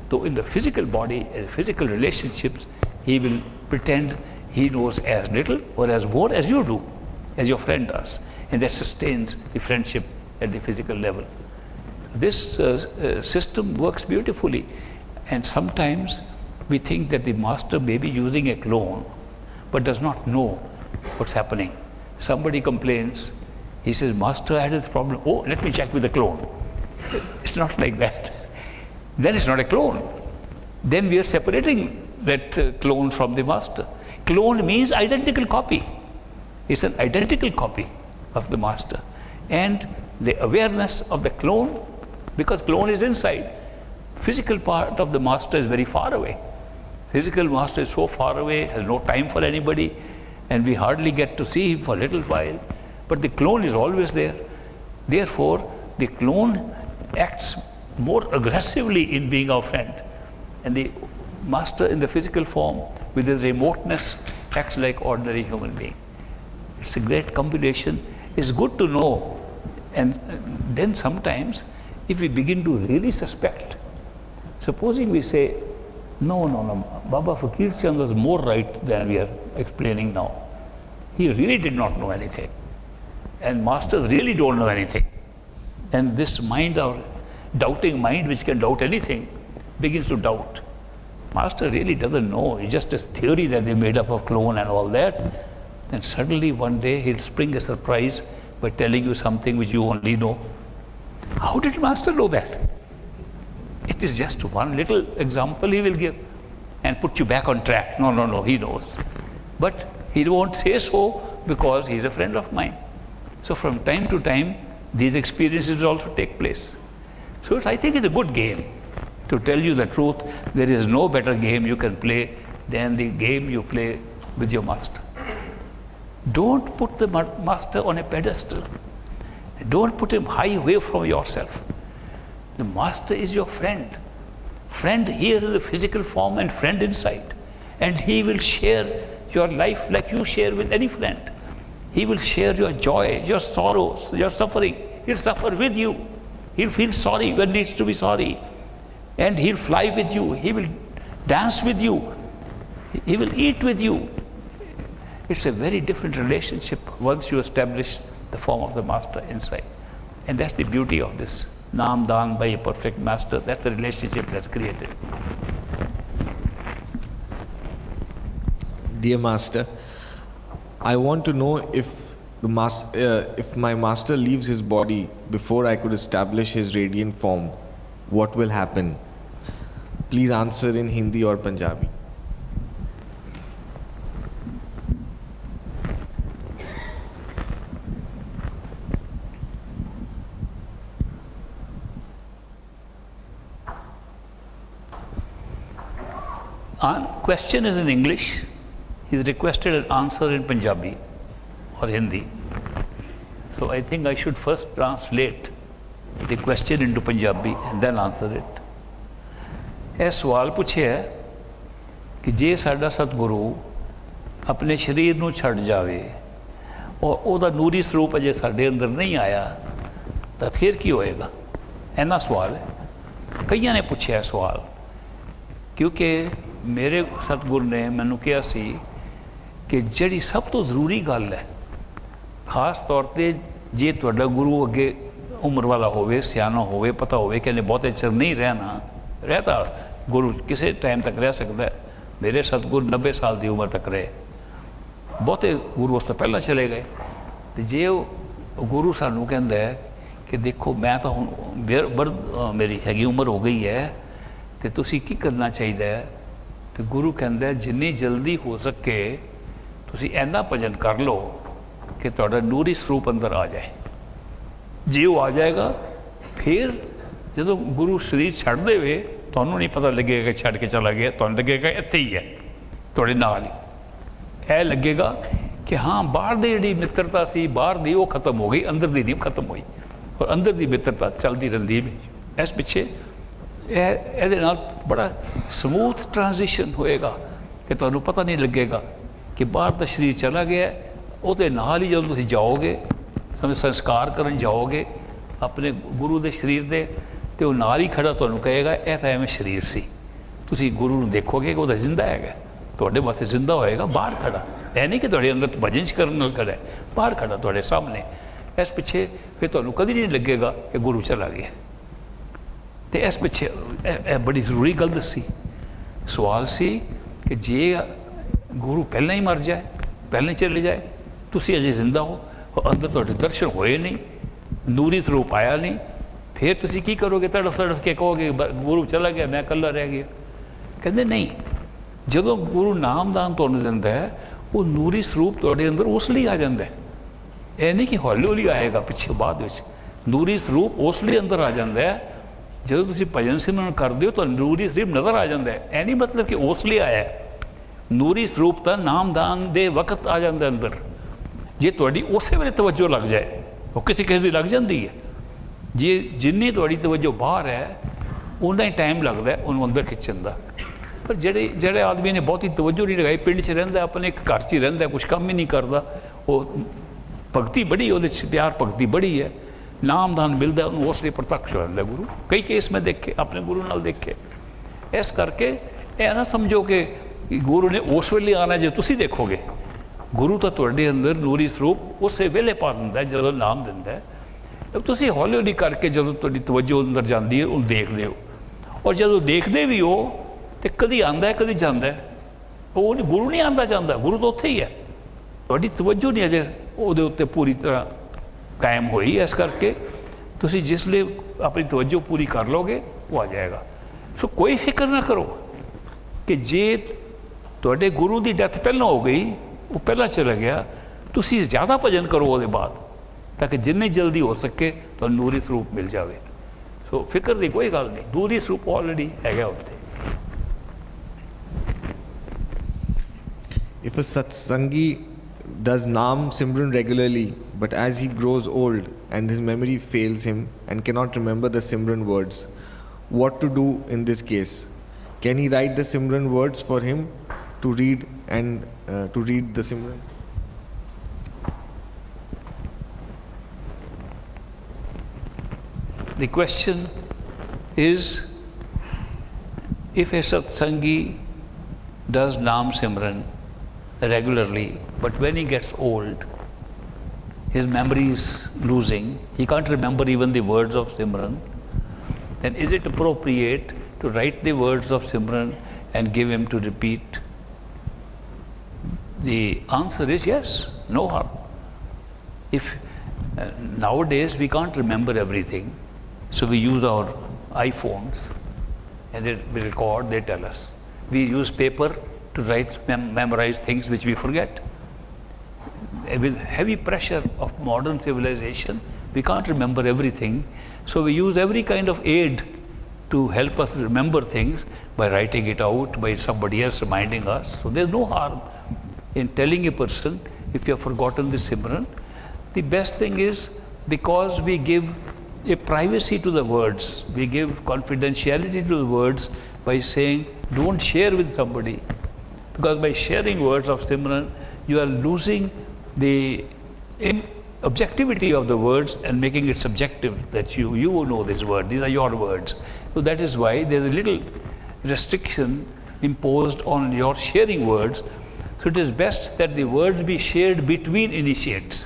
Though in the physical body, in physical relationships, he will pretend he knows as little or as more as you do, as your friend does. And that sustains the friendship at the physical level. This uh, uh, system works beautifully. And sometimes we think that the master may be using a clone, but does not know what's happening. Somebody complains, he says, Master, had this problem. Oh, let me check with the clone. It's not like that then it's not a clone. Then we are separating that uh, clone from the master. Clone means identical copy. It's an identical copy of the master. And the awareness of the clone, because clone is inside, physical part of the master is very far away. Physical master is so far away, has no time for anybody, and we hardly get to see him for a little while. But the clone is always there. Therefore, the clone acts more aggressively in being our friend. And the master in the physical form, with his remoteness, acts like ordinary human being. It's a great combination. It's good to know. And then sometimes, if we begin to really suspect, supposing we say, no, no, no, Baba Fakir Chand was more right than we are explaining now. He really did not know anything. And masters really don't know anything. And this mind our doubting mind, which can doubt anything, begins to doubt. Master really doesn't know. It's just a theory that they made up of clone and all that. Then suddenly one day he'll spring a surprise by telling you something which you only know. How did Master know that? It is just one little example he will give and put you back on track. No, no, no, he knows. But he won't say so because he's a friend of mine. So from time to time, these experiences also take place. So I think it's a good game. To tell you the truth, there is no better game you can play than the game you play with your master. Don't put the master on a pedestal. Don't put him high away from yourself. The master is your friend. Friend here in the physical form and friend inside. And he will share your life like you share with any friend. He will share your joy, your sorrows, your suffering. He'll suffer with you. He'll feel sorry when needs to be sorry. And he'll fly with you. He will dance with you. He will eat with you. It's a very different relationship once you establish the form of the master inside. And that's the beauty of this Nam Dan by a perfect master. That's the relationship that's created. Dear Master, I want to know if the mas- uh, if my master leaves his body before I could establish his radiant form, what will happen? Please answer in Hindi or Punjabi. Question is in English. He's requested an answer in Punjabi or Hindi. So I think I should first translate the question into Punjabi and then answer it. ਇਹ ਸਵਾਲ ਪੁੱਛਿਆ ਕਿ ਜੇ ਸਾਡਾ ਸਤਿਗੁਰੂ ਆਪਣੇ ਸਰੀਰ ਨੂੰ ਛੱਡ ਜਾਵੇ ਔਰ ਉਹਦਾ ਨੂਰੀ ਸਰੂਪ ਅਜੇ ਸਾਡੇ ਅੰਦਰ ਨਹੀਂ ਆਇਆ ਤਾਂ ਫਿਰ ਕੀ ਹੋਏਗਾ ਇਹਨਾਂ ਸਵਾਲ ਹੈ ਕਈਆਂ ਨੇ ਪੁੱਛਿਆ ਸਵਾਲ ਕਿਉਂਕਿ ਮੇਰੇ ਸਤਗੁਰ ਨੇ ਮੈਨੂੰ ਕਿਹਾ ਸੀ ਕਿ ਜਿਹੜੀ ਸਭ ਤੋਂ ਜ਼ਰੂਰੀ ਗੱਲ ਹੈ, ਖਾਸ ਤੌਰ ਤੇ ਜੇ ਤੁਹਾਡਾ ਗੁਰੂ ਅੱਗੇ ਉਮਰ ਵਾਲਾ ਹੋਵੇ, ਸਿਆਣਾ ਹੋਵੇ, ਪਤਾ ਹੋਵੇ ਕਿ ਇਹਨੇ ਬਹੁਤੇ ਚਿਰ ਨਹੀਂ ਰਹਿਣਾ, ਰਹਤਾ, ਗੁਰੂ ਕਿਸੇ ਟਾਈਮ ਤੱਕ ਰਹਿ ਸਕਦਾ ਮੇਰੇ ਸਤਗੁਰ 90 ਸਾਲ ਦੀ ਉਮਰ ਤੱਕ ਰਹੇ। ਬਹੁਤੇ ਗੁਰੂ ਉਸ ਤੋਂ ਪਹਿਲਾਂ ਚਲੇ ਗਏ। ਤੇ ਜੇ ਉਹ ਗੁਰੂ ਸਾਨੂੰ ਕਹਿੰਦਾ ਹੈ ਕਿ ਦੇਖੋ, ਮੈਂ ਤਾਂ ਹੁਣ ਮੇਰੀ ਹੈਗੀ ਉਮਰ ਹੋ ਗਈ ਹੈ ਤੇ ਤੁਸੀਂ ਕੀ ਕਰਨਾ ਚਾਹੀਦਾ ਹੈ? ਤੇ ਗੁਰੂ ਕਹਿੰਦਾ ਜਿੰਨੀ ਜਲਦੀ ਹੋ ਸਕੇ ਤੁਸੀਂ ਐਨਾ ਭਜਨ ਕਰ ਲਓ ਕਿ ਤੁਹਾਡਾ ਨੂਰੀ ਸਰੂਪ ਅੰਦਰ ਆ ਜਾਏ। ਜੇ ਉਹ ਆ ਜਾਏਗਾ, ਫਿਰ ਜਦੋਂ ਗੁਰੂ ਸਰੀਰ ਛੱਡ ਦੇਵੇ, ਤੁਹਾਨੂੰ ਨਹੀਂ ਪਤਾ ਲੱਗੇਗਾ ਕਿ ਛੱਡ ਕੇ ਚਲਾ ਗਿਆ, ਤੁਹਾਨੂੰ ਲੱਗੇਗਾ ਇੱਥੇ ਹੀ ਹੈ, ਤੁਹਾਡੇ ਨਾਲ ਹੀ। ਇਹ ਲੱਗੇਗਾ ਕਿ ਹਾਂ, ਬਾਹਰ ਦੀ ਜਿਹੜੀ ਮਿੱਤਰਤਾ ਸੀ, ਬਾਹਰ ਦੀ ਉਹ ਖਤਮ ਹੋ ਗਈ, ਅੰਦਰ ਦੀ ਨਹੀਂ ਖਤਮ ਹੋਈ। ਔਰ ਅੰਦਰ ਦੀ ਮਿੱਤਰਤਾ ਚੱਲਦੀ ਰਹਿੰਦੀ ਹੈ ਇਸ ਪਿੱਛੇ ਇਹ, ਇਹਦੇ ਨਾਲ ਬੜਾ ਸਮੂਥ ਟ੍ਰਾਂਜੀਸ਼ਨ ਹੋਏਗਾ ਕਿ ਤੁਹਾਨੂੰ ਪਤਾ ਨਹੀਂ ਲੱਗੇਗਾ ਕਿ ਬਾਹਰ ਦਾ ਸਰੀਰ ਚਲਾ ਗਿਆ ਉਹਦੇ ਨਾਲ ਹੀ ਜਦੋਂ ਤੁਸੀਂ ਜਾਓਗੇ, ਸਮਝ, ਸੰਸਕਾਰ ਕਰਨ ਜਾਓਗੇ ਆਪਣੇ ਗੁਰੂ ਦੇ ਸਰੀਰ ਦੇ ਤੇ ਉਹ ਨਾਲ ਹੀ ਖੜਾ ਤੁਹਾਨੂੰ ਕਹੇਗਾ, ਇਹ ਤਾਂ ਐਵੇਂ ਸਰੀਰ ਸੀ। ਤੁਸੀਂ ਗੁਰੂ ਨੂੰ ਦੇਖੋਗੇ ਕਿ ਉਹਦਾ ਜ਼ਿੰਦਾ ਹੈਗਾ। ਤੁਹਾਡੇ ਵਾਸਤੇ ਜ਼ਿੰਦਾ ਹੋਏਗਾ, ਬਾਹਰ ਖੜਾ। ਇਹ ਨਹੀਂ ਕਿ ਤੁਹਾਡੇ ਅੰਦਰ ਭਜਨ ਕਰਨ ਨਾਲ ਖੜਾ ਬਾਹਰ ਖੜਾ ਤੁਹਾਡੇ ਸਾਹਮਣੇ। ਇਸ ਪਿੱਛੇ ਫਿਰ ਤੁਹਾਨੂੰ ਕਦੀ ਨਹੀਂ ਲੱਗੇਗਾ ਕਿ ਗੁਰੂ ਚਲਾ ਗਿਆ। ਤੇ ਇਸ ਪਿੱਛੇ ਇਹ ਬੜੀ ਜ਼ਰੂਰੀ ਗੱਲ ਦੱਸੀ। ਸਵਾਲ ਸੀ ਕਿ ਜੇ ਗੁਰੂ ਪਹਿਲਾਂ ਹੀ ਮਰ ਜਾਏ, ਪਹਿਲਾਂ ਹੀ ਚਲੇ ਜਾਏ, ਤੁਸੀਂ ਅਜੇ ਜ਼ਿੰਦਾ ਹੋ ਅੰਦਰ ਤੁਹਾਡੇ ਦਰਸ਼ਨ ਹੋਏ ਨਹੀਂ, ਨੂਰੀ ਸਰੂਪ ਆਇਆ ਨਹੀਂ, ਫਿਰ ਤੁਸੀਂ ਕੀ ਕਰੋਗੇ? ਤੜਫ ਤੜਫ ਕੇ ਕਹੋਗੇ ਗੁਰੂ ਚਲਾ ਗਿਆ, ਮੈਂ ਇਕੱਲਾ ਰਹਿ ਗਿਆ। ਕਹਿੰਦੇ, ਨਹੀਂ, ਜਦੋਂ ਗੁਰੂ ਨਾਮਦਾਨ ਤੁਹਾਨੂੰ ਦਿੰਦਾ ਹੈ, ਉਹ ਨੂਰੀ ਸਰੂਪ ਤੁਹਾਡੇ ਅੰਦਰ ਉਸ ਲਈ ਆ ਜਾਂਦਾ ਹੈ। ਇਹ ਨਹੀਂ ਕਿ ਹੌਲੀ ਹੌਲੀ ਆਏਗਾ ਪਿੱਛੇ ਬਾਅਦ ਵਿੱਚ। ਨੂਰੀ ਸਰੂਪ ਉਸ ਲਈ ਅੰਦਰ ਆ ਜਾਂਦਾ ਹੈ ਜਦੋਂ ਤੁਸੀਂ ਭਜਨ ਸਿਮਰਨ ਕਰਦੇ ਹੋ, ਤਾਂ ਨੂਰੀ ਸਰੂਪ ਨਜ਼ਰ ਆ ਜਾਂਦਾ ਹੈ। ਐ ਨਹੀਂ ਮਤਲਬ ਕਿ ਉਸ ਲਈ ਆਇਆ ਨੂਰੀ ਸਰੂਪ ਤਾਂ ਨਾਮਦਾਨ ਦੇ ਵਕਤ ਆ ਜਾਂਦਾ ਅੰਦਰ। ਜੇ ਤੁਹਾਡੀ ਉਸੇ ਵੇਲੇ ਤਵੱਜੋ ਲੱਗ ਜਾਏ, ਉਹ ਕਿਸੇ ਕਿਸੇ ਦੀ ਲੱਗ ਜਾਂਦੀ ਹੈ। ਜੇ ਜਿੰਨੀ ਤੁਹਾਡੀ ਤਵੱਜੋ ਬਾਹਰ ਹੈ ਉਨਾ ਹੀ ਟਾਈਮ ਲੱਗਦਾ ਉਹਨੂੰ ਅੰਦਰ ਖਿੱਚਣ ਦਾ। ਪਰ ਜਿਹੜੇ ਜਿਹੜੇ ਆਦਮੀ ਨੇ ਬਹੁਤੀ ਤਵੱਜੋ ਨਹੀਂ ਲਗਾਈ, ਪਿੰਡ 'ਚ ਰਹਿੰਦਾ, ਆਪਣੇ ਇੱਕ ਘਰ 'ਚ ਹੀ ਰਹਿੰਦਾ ਕੁਝ ਕੰਮ ਹੀ ਨਹੀਂ ਕਰਦਾ, ਉਹ ਭਗਤੀ ਬੜੀ ਉਹਦੇ 'ਚ ਪਿਆਰ ਭਗਤੀ ਬੜੀ ਹੈ। ਨਾਮਦਾਨ ਮਿਲਦਾ ਉਹਨੂੰ ਉਸ ਲਈ ਪ੍ਰਤੱਖ ਹੋ ਜਾਂਦਾ ਗੁਰੂ। ਕਈ ਕੇਸ ਮੈਂ ਦੇਖੇ, ਆਪਣੇ ਗੁਰੂ ਨਾਲ ਦੇਖੇ। ਇਸ ਕਰਕੇ ਇਹ ਨਾ ਸਮਝੋ ਕਿ ਗੁਰੂ ਨੇ ਉਸ ਵੇਲੇ ਆਣਾ ਜੇ ਤੁਸੀਂ ਦੇਖੋਗੇ। ਗੁਰੂ ਤਾਂ ਤੁਹਾਡੇ ਅੰਦਰ ਨੂਰੀ ਸਰੂਪ ਉਸੇ ਵੇਲੇ ਪਾ ਦਿੰਦਾ ਜਦੋਂ ਨਾਮ ਦਿੰਦਾ ਤੁਸੀਂ ਹੌਲੀ ਹੌਲੀ ਕਰਕੇ ਜਦੋਂ ਤੁਹਾਡੀ ਤਵੱਜੋ ਅੰਦਰ ਜਾਂਦੀ ਹੈ, ਉਹਨੂੰ ਦੇਖਦੇ ਹੋ। ਔਰ ਜਦੋਂ ਦੇਖਦੇ ਵੀ ਹੋ, ਤੇ ਕਦੀ ਆਂਦਾ ਹੈ, ਕਦੀ ਜਾਂਦਾ ਹੈ। ਉਹ ਨਹੀਂ, ਗੁਰੂ ਨਹੀਂ ਆਂਦਾ ਜਾਂਦਾ, ਗੁਰੂ ਤਾਂ ਉੱਥੇ ਹੀ ਹੈ। ਤੁਹਾਡੀ ਤਵੱਜੋ ਨਹੀਂ ਅਜੇ ਉਹਦੇ ਉੱਤੇ ਪੂਰੀ ਤਰ੍ਹਾਂ ਕਾਇਮ ਹੋਈ ਇਸ ਕਰਕੇ ਤੁਸੀਂ ਜਿਸ ਲਈ ਆਪਣੀ ਤਵੱਜੋ ਪੂਰੀ ਕਰ ਲੋਗੇ ਉਹ ਆ ਜਾਏਗਾ। ਸੋ ਕੋਈ ਫਿਕਰ ਨਾ ਕਰੋ ਕਿ ਜੇ ਤੁਹਾਡੇ ਗੁਰੂ ਦੀ ਡੈਥ ਪਹਿਲਾਂ ਹੋ ਗਈ ਉਹ ਪਹਿਲਾਂ ਚਲਾ ਗਿਆ ਤੁਸੀਂ ਜ਼ਿਆਦਾ ਭਜਨ ਕਰੋ ਉਹਦੇ ਬਾਅਦ ਤਾਂ ਕਿ ਜਿੰਨੀ ਜਲਦੀ ਹੋ ਸਕੇ ਤੁਹਾਨੂੰ ਨੂਰੀ ਸਰੂਪ ਮਿਲ ਜਾਵੇ। ਸੋ ਫਿਕਰ ਦੀ ਕੋਈ ਗੱਲ ਨਹੀਂ ਨੂਰੀ ਸਰੂਪ ਆਲਰੇਡੀ ਹੈਗਾ ਉੱਥੇ। If a satsangi does Naam Simran regularly, but as he grows old and his memory fails him and cannot remember the Simran words, what to do in this case? Can he write the Simran words for him to read and uh, to read the Simran? The question is if a satsangi does Naam Simran regularly, but when he gets old, his memory is losing, he can't remember even the words of Simran, then is it appropriate to write the words of Simran and give him to repeat? The answer is yes, no harm. If uh, nowadays we can't remember everything, so we use our iPhones and they record, they tell us. We use paper to write, mem- memorize things which we forget. Uh, With heavy pressure of modern civilization, we can't remember everything. So we use every kind of aid to help us remember things by writing it out, by somebody else reminding us. So there's no harm in telling a person if you have forgotten the Simran. The best thing is because we give a privacy to the words, we give confidentiality to the words by saying, don't share with somebody. Because by sharing words of Simran, you are losing the objectivity of the words and making it subjective that you, you know this word, these are your words. So that is why there's a little restriction imposed on your sharing words. So it is best that the words be shared between initiates.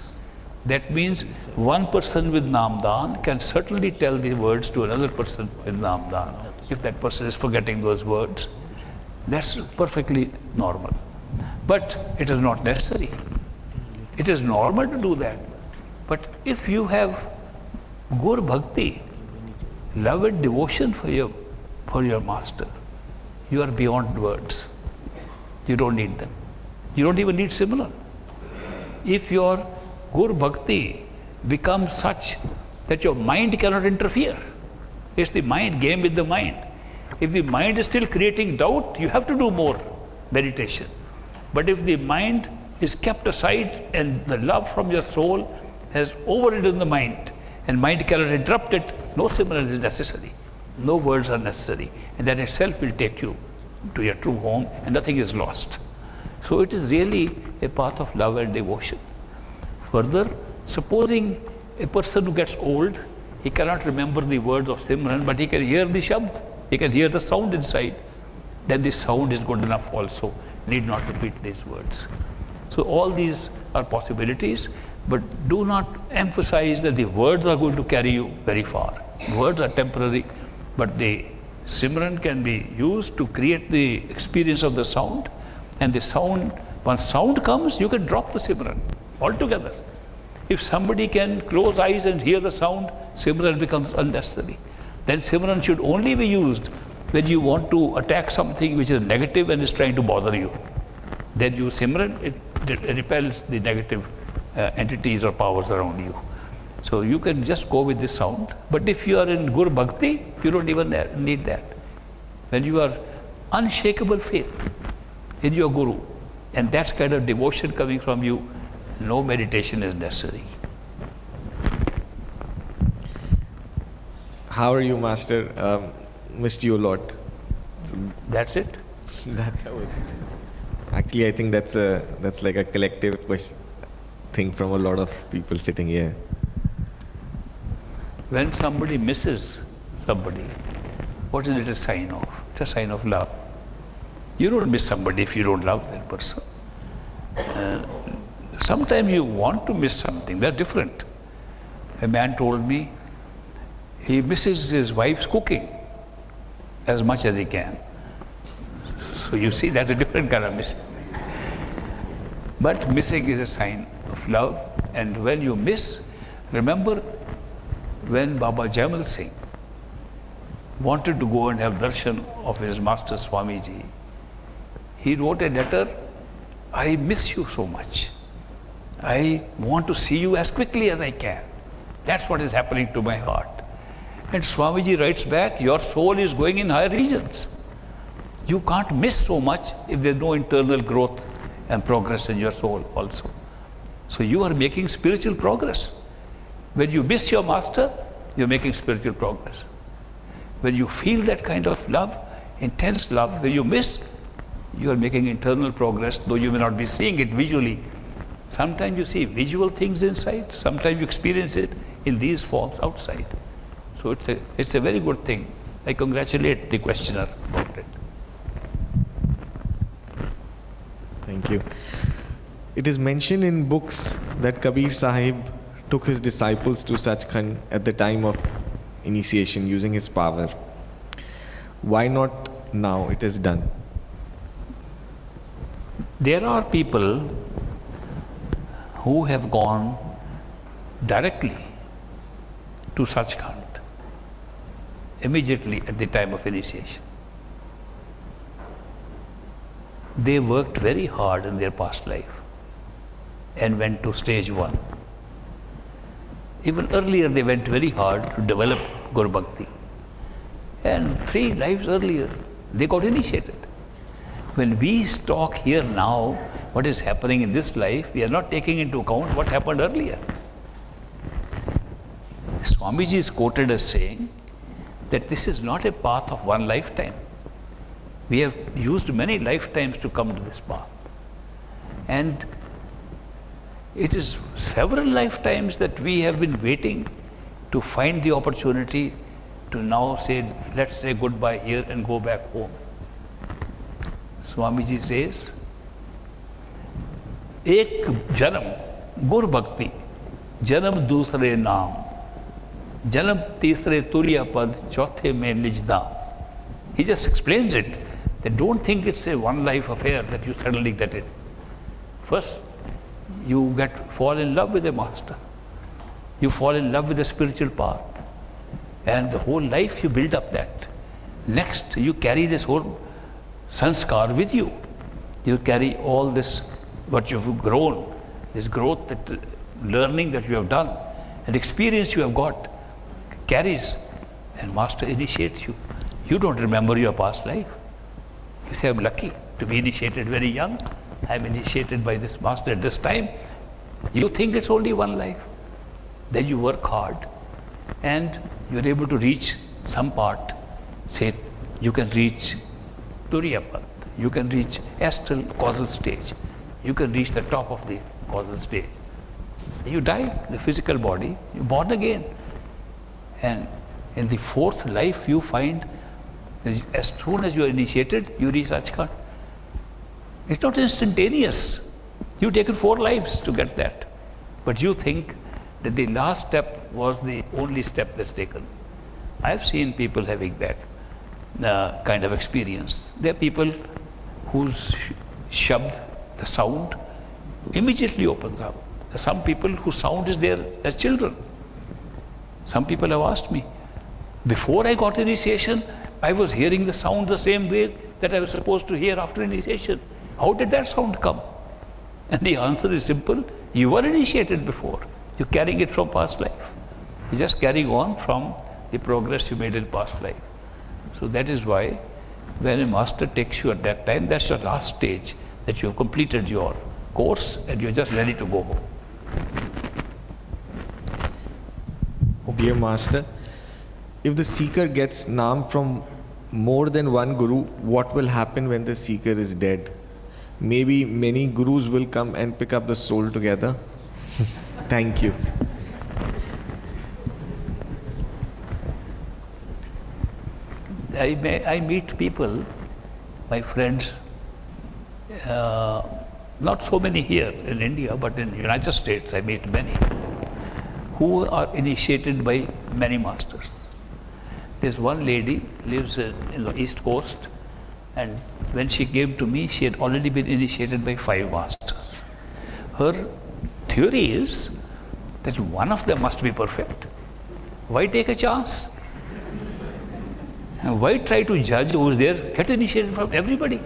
That means one person with Namdan can certainly tell the words to another person with Namdan if that person is forgetting those words. That's perfectly normal. But it is not necessary. It is normal to do that. But if you have Gur Bhakti, love and devotion for your, for your master, you are beyond words. You don't need them. You don't even need Simran. If your Gur Bhakti becomes such that your mind cannot interfere, it's the mind game with the mind. If the mind is still creating doubt, you have to do more meditation. But if the mind is kept aside and the love from your soul has overridden the mind and mind cannot interrupt it, no simran is necessary. No words are necessary. And that itself will take you to your true home and nothing is lost. So it is really a path of love and devotion. Further, supposing a person who gets old, he cannot remember the words of Simran, but he can hear the Shabd, he can hear the sound inside. Then the sound is good enough also, need not repeat these words. So all these are possibilities, but do not emphasize that the words are going to carry you very far. Words are temporary, but the Simran can be used to create the experience of the sound, and the sound, once sound comes, you can drop the Simran altogether. If somebody can close eyes and hear the sound, Simran becomes unnecessary. Then Simran should only be used when you want to attack something which is negative and is trying to bother you. Then you Simran, it, repels the negative uh, entities or powers around you. So you can just go with this sound. But if you are in Guru Bhakti, you don't even need that. When you are unshakable faith in your Guru, and that's kind of devotion coming from you, no meditation is necessary. How are you, Master? Um, missed you a lot. That's it. that, that was it. Actually, I think that's a that's like a collective question, thing from a lot of people sitting here. When somebody misses somebody, what is it a sign of? It's a sign of love. You don't miss somebody if you don't love that person. Uh, sometimes you want to miss something, they're different. A man told me he misses his wife's cooking as much as he can. So you see, that's a different kind of missing. But missing is a sign of love, and when you miss, remember when Baba Jaimal Singh wanted to go and have darshan of his master Swamiji, he wrote a letter, I miss you so much. I want to see you as quickly as I can. That's what is happening to my heart. And Swamiji writes back, Your soul is going in higher regions. You can't miss so much if there's no internal growth and progress in your soul also. So you are making spiritual progress. When you miss your master, you're making spiritual progress. When you feel that kind of love, intense love, when you miss, you are making internal progress, though you may not be seeing it visually. Sometimes you see visual things inside, sometimes you experience it in these forms outside. So it's a, it's a very good thing. I congratulate the questioner about it. Thank you. It is mentioned in books that Kabir Sahib took his disciples to Sachkhand at the time of initiation using his power. Why not now? It is done. There are people who have gone directly to Sachkhand immediately at the time of initiation. They worked very hard in their past life and went to stage one. Even earlier, they went very hard to develop Guru Bhakti. And three lives earlier, they got initiated. When we talk here now, what is happening in this life, we are not taking into account what happened earlier. Swamiji is quoted as saying that this is not a path of one lifetime. We have used many lifetimes to come to this path. And it is several lifetimes that we have been waiting to find the opportunity to now say, let's say goodbye here and go back home. Swamiji says, एक जन्म गुर भक्ति जन्म दूसरे नाम जन्म तीसरे तुल्य पद चौथे में निजदा he just explains it they don't think it's a one life affair that you suddenly get it. First you get fall in love with a master. You fall in love with the spiritual path. And the whole life you build up that. Next you carry this whole sanskar with you. You carry all this what you've grown this growth that learning that you have done and experience you have got carries and master initiates you. You don't remember your past life you say i'm lucky to be initiated very young I'm initiated by this master at this time. You think it's only one life. Then you work hard and you're able to reach some part. Say, you can reach Turiya Pad, you can reach astral causal stage, you can reach the top of the causal stage. You die, the physical body, you're born again. And in the fourth life, you find as soon as you are initiated, you reach Sachkhand. It's not instantaneous. You've taken four lives to get that. But you think that the last step was the only step that's taken. I've seen people having that uh, kind of experience. There are people whose shabd, the sound, immediately opens up. Some people whose sound is there as children. Some people have asked me, before I got initiation, I was hearing the sound the same way that I was supposed to hear after initiation. How did that sound come? And the answer is simple. You were initiated before. You're carrying it from past life. You're just carrying on from the progress you made in past life. So that is why when a master takes you at that time, that's your last stage, that you have completed your course and you're just ready to go home. Dear Master, if the seeker gets Naam from more than one Guru, what will happen when the seeker is dead? maybe many gurus will come and pick up the soul together. Thank you. I, may, I meet people, my friends, uh, not so many here in India, but in United States I meet many, who are initiated by many masters. There's one lady lives uh, in the East Coast, and when she came to me, she had already been initiated by five masters. Her theory is that one of them must be perfect. Why take a chance? And why try to judge who's there? Get initiated from everybody.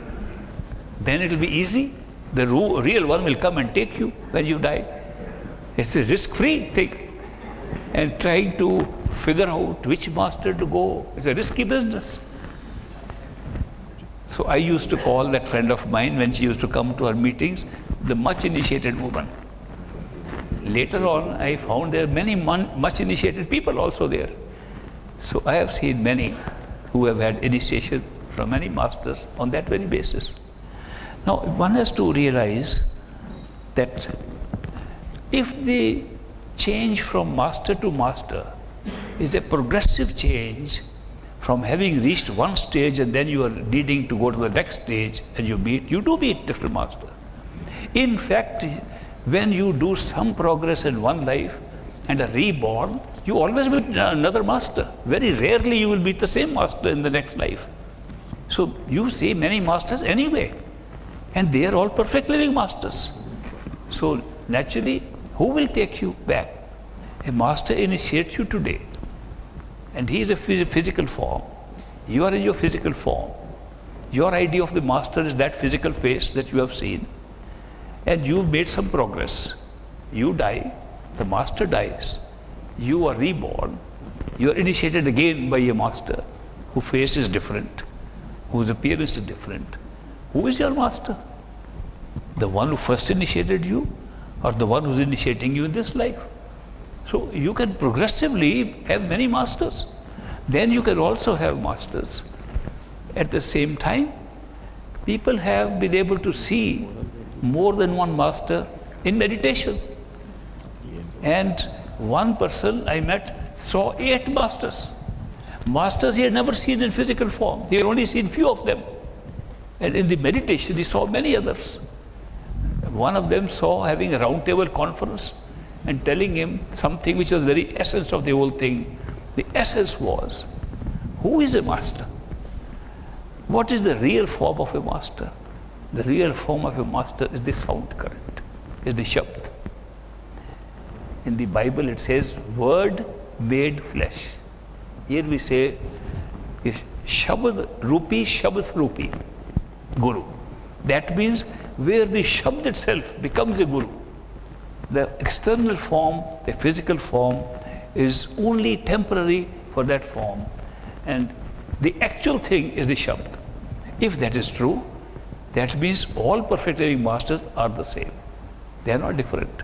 Then it will be easy. The real one will come and take you when you die. It's a risk-free thing. And trying to figure out which master to go, it's a risky business. So I used to call that friend of mine when she used to come to our meetings, the much initiated woman. Later on, I found there are many much initiated people also there. So I have seen many who have had initiation from many masters on that very basis. Now, one has to realize that if the change from master to master is a progressive change from having reached one stage and then you are needing to go to the next stage and you meet, you do meet different master. In fact, when you do some progress in one life and are reborn, you always meet another master. Very rarely you will meet the same master in the next life. So you see many masters anyway, and they are all perfect living masters. So naturally, who will take you back? A master initiates you today, and he is a physical form. You are in your physical form. Your idea of the master is that physical face that you have seen, and you've made some progress. You die, the master dies, you are reborn, you are initiated again by a master whose face is different, whose appearance is different. Who is your master? The one who first initiated you or the one who's initiating you in this life? So you can progressively have many masters. Then you can also have masters. At the same time, people have been able to see more than one master in meditation. And one person I met saw eight masters. Masters he had never seen in physical form. He had only seen few of them. And in the meditation, he saw many others. One of them saw having a round table conference and telling him something which was very essence of the whole thing. The essence was, who is a master? What is the real form of a master? The real form of a master is the sound current, is the Shabd. In the Bible it says, word made flesh. Here we say, Shabd Rupi Shabd Rupi, Guru. That means where the Shabd itself becomes a Guru. The external form, the physical form, is only temporary for that form. And the actual thing is the Shabd. If that is true, that means all perfect living masters are the same. They are not different.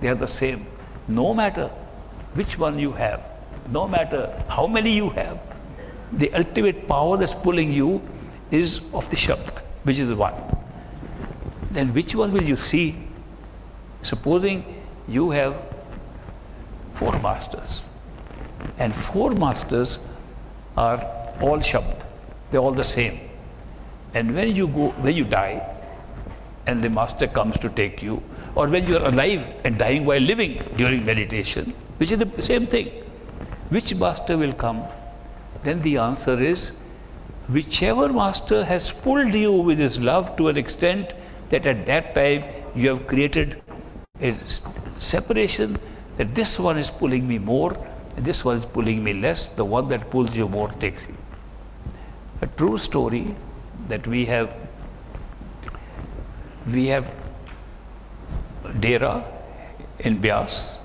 They are the same. No matter which one you have, no matter how many you have, the ultimate power that's pulling you is of the Shabd, which is one. Then which one will you see? Supposing you have four masters, and four masters are all Shabd, they're all the same. And when you go, when you die, and the master comes to take you, or when you are alive and dying while living during meditation, which is the same thing, which master will come? Then the answer is, whichever master has pulled you with his love to an extent that at that time you have created a separation that this one is pulling me more and this one is pulling me less, the one that pulls you more takes you. A true story that we have we have Dera in Beas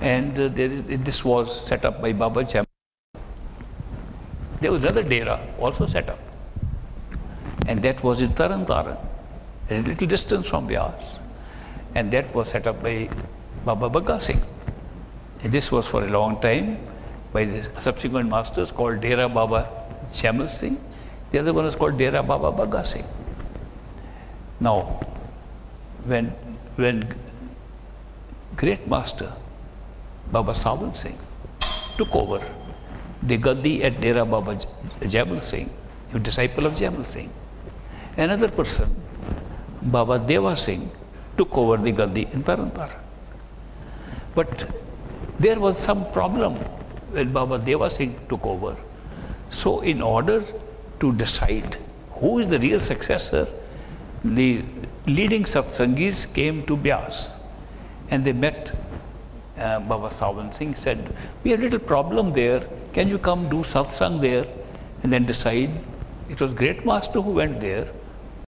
and uh, this was set up by Baba Jam. There was another Dera also set up and that was in Tarn Taran, a little distance from Beas and that was set up by Baba Bagga Singh. And this was for a long time by the subsequent masters called Dera Baba Jaimal Singh the other one is called Dera Baba Bagga Singh. Now, when, when great master Baba Sawan Singh took over the Gaddi at Dera Baba Jaimal Singh, a disciple of Jaimal Singh, another person, Baba Deva Singh, took over the Gaddi in Tarantar. But there was some problem when Baba Deva Singh took over. So in order to decide who is the real successor, the leading satsangis came to Beas and they met uh, Baba Sawan Singh, said, we have a little problem there, can you come do satsang there and then decide? It was great master who went there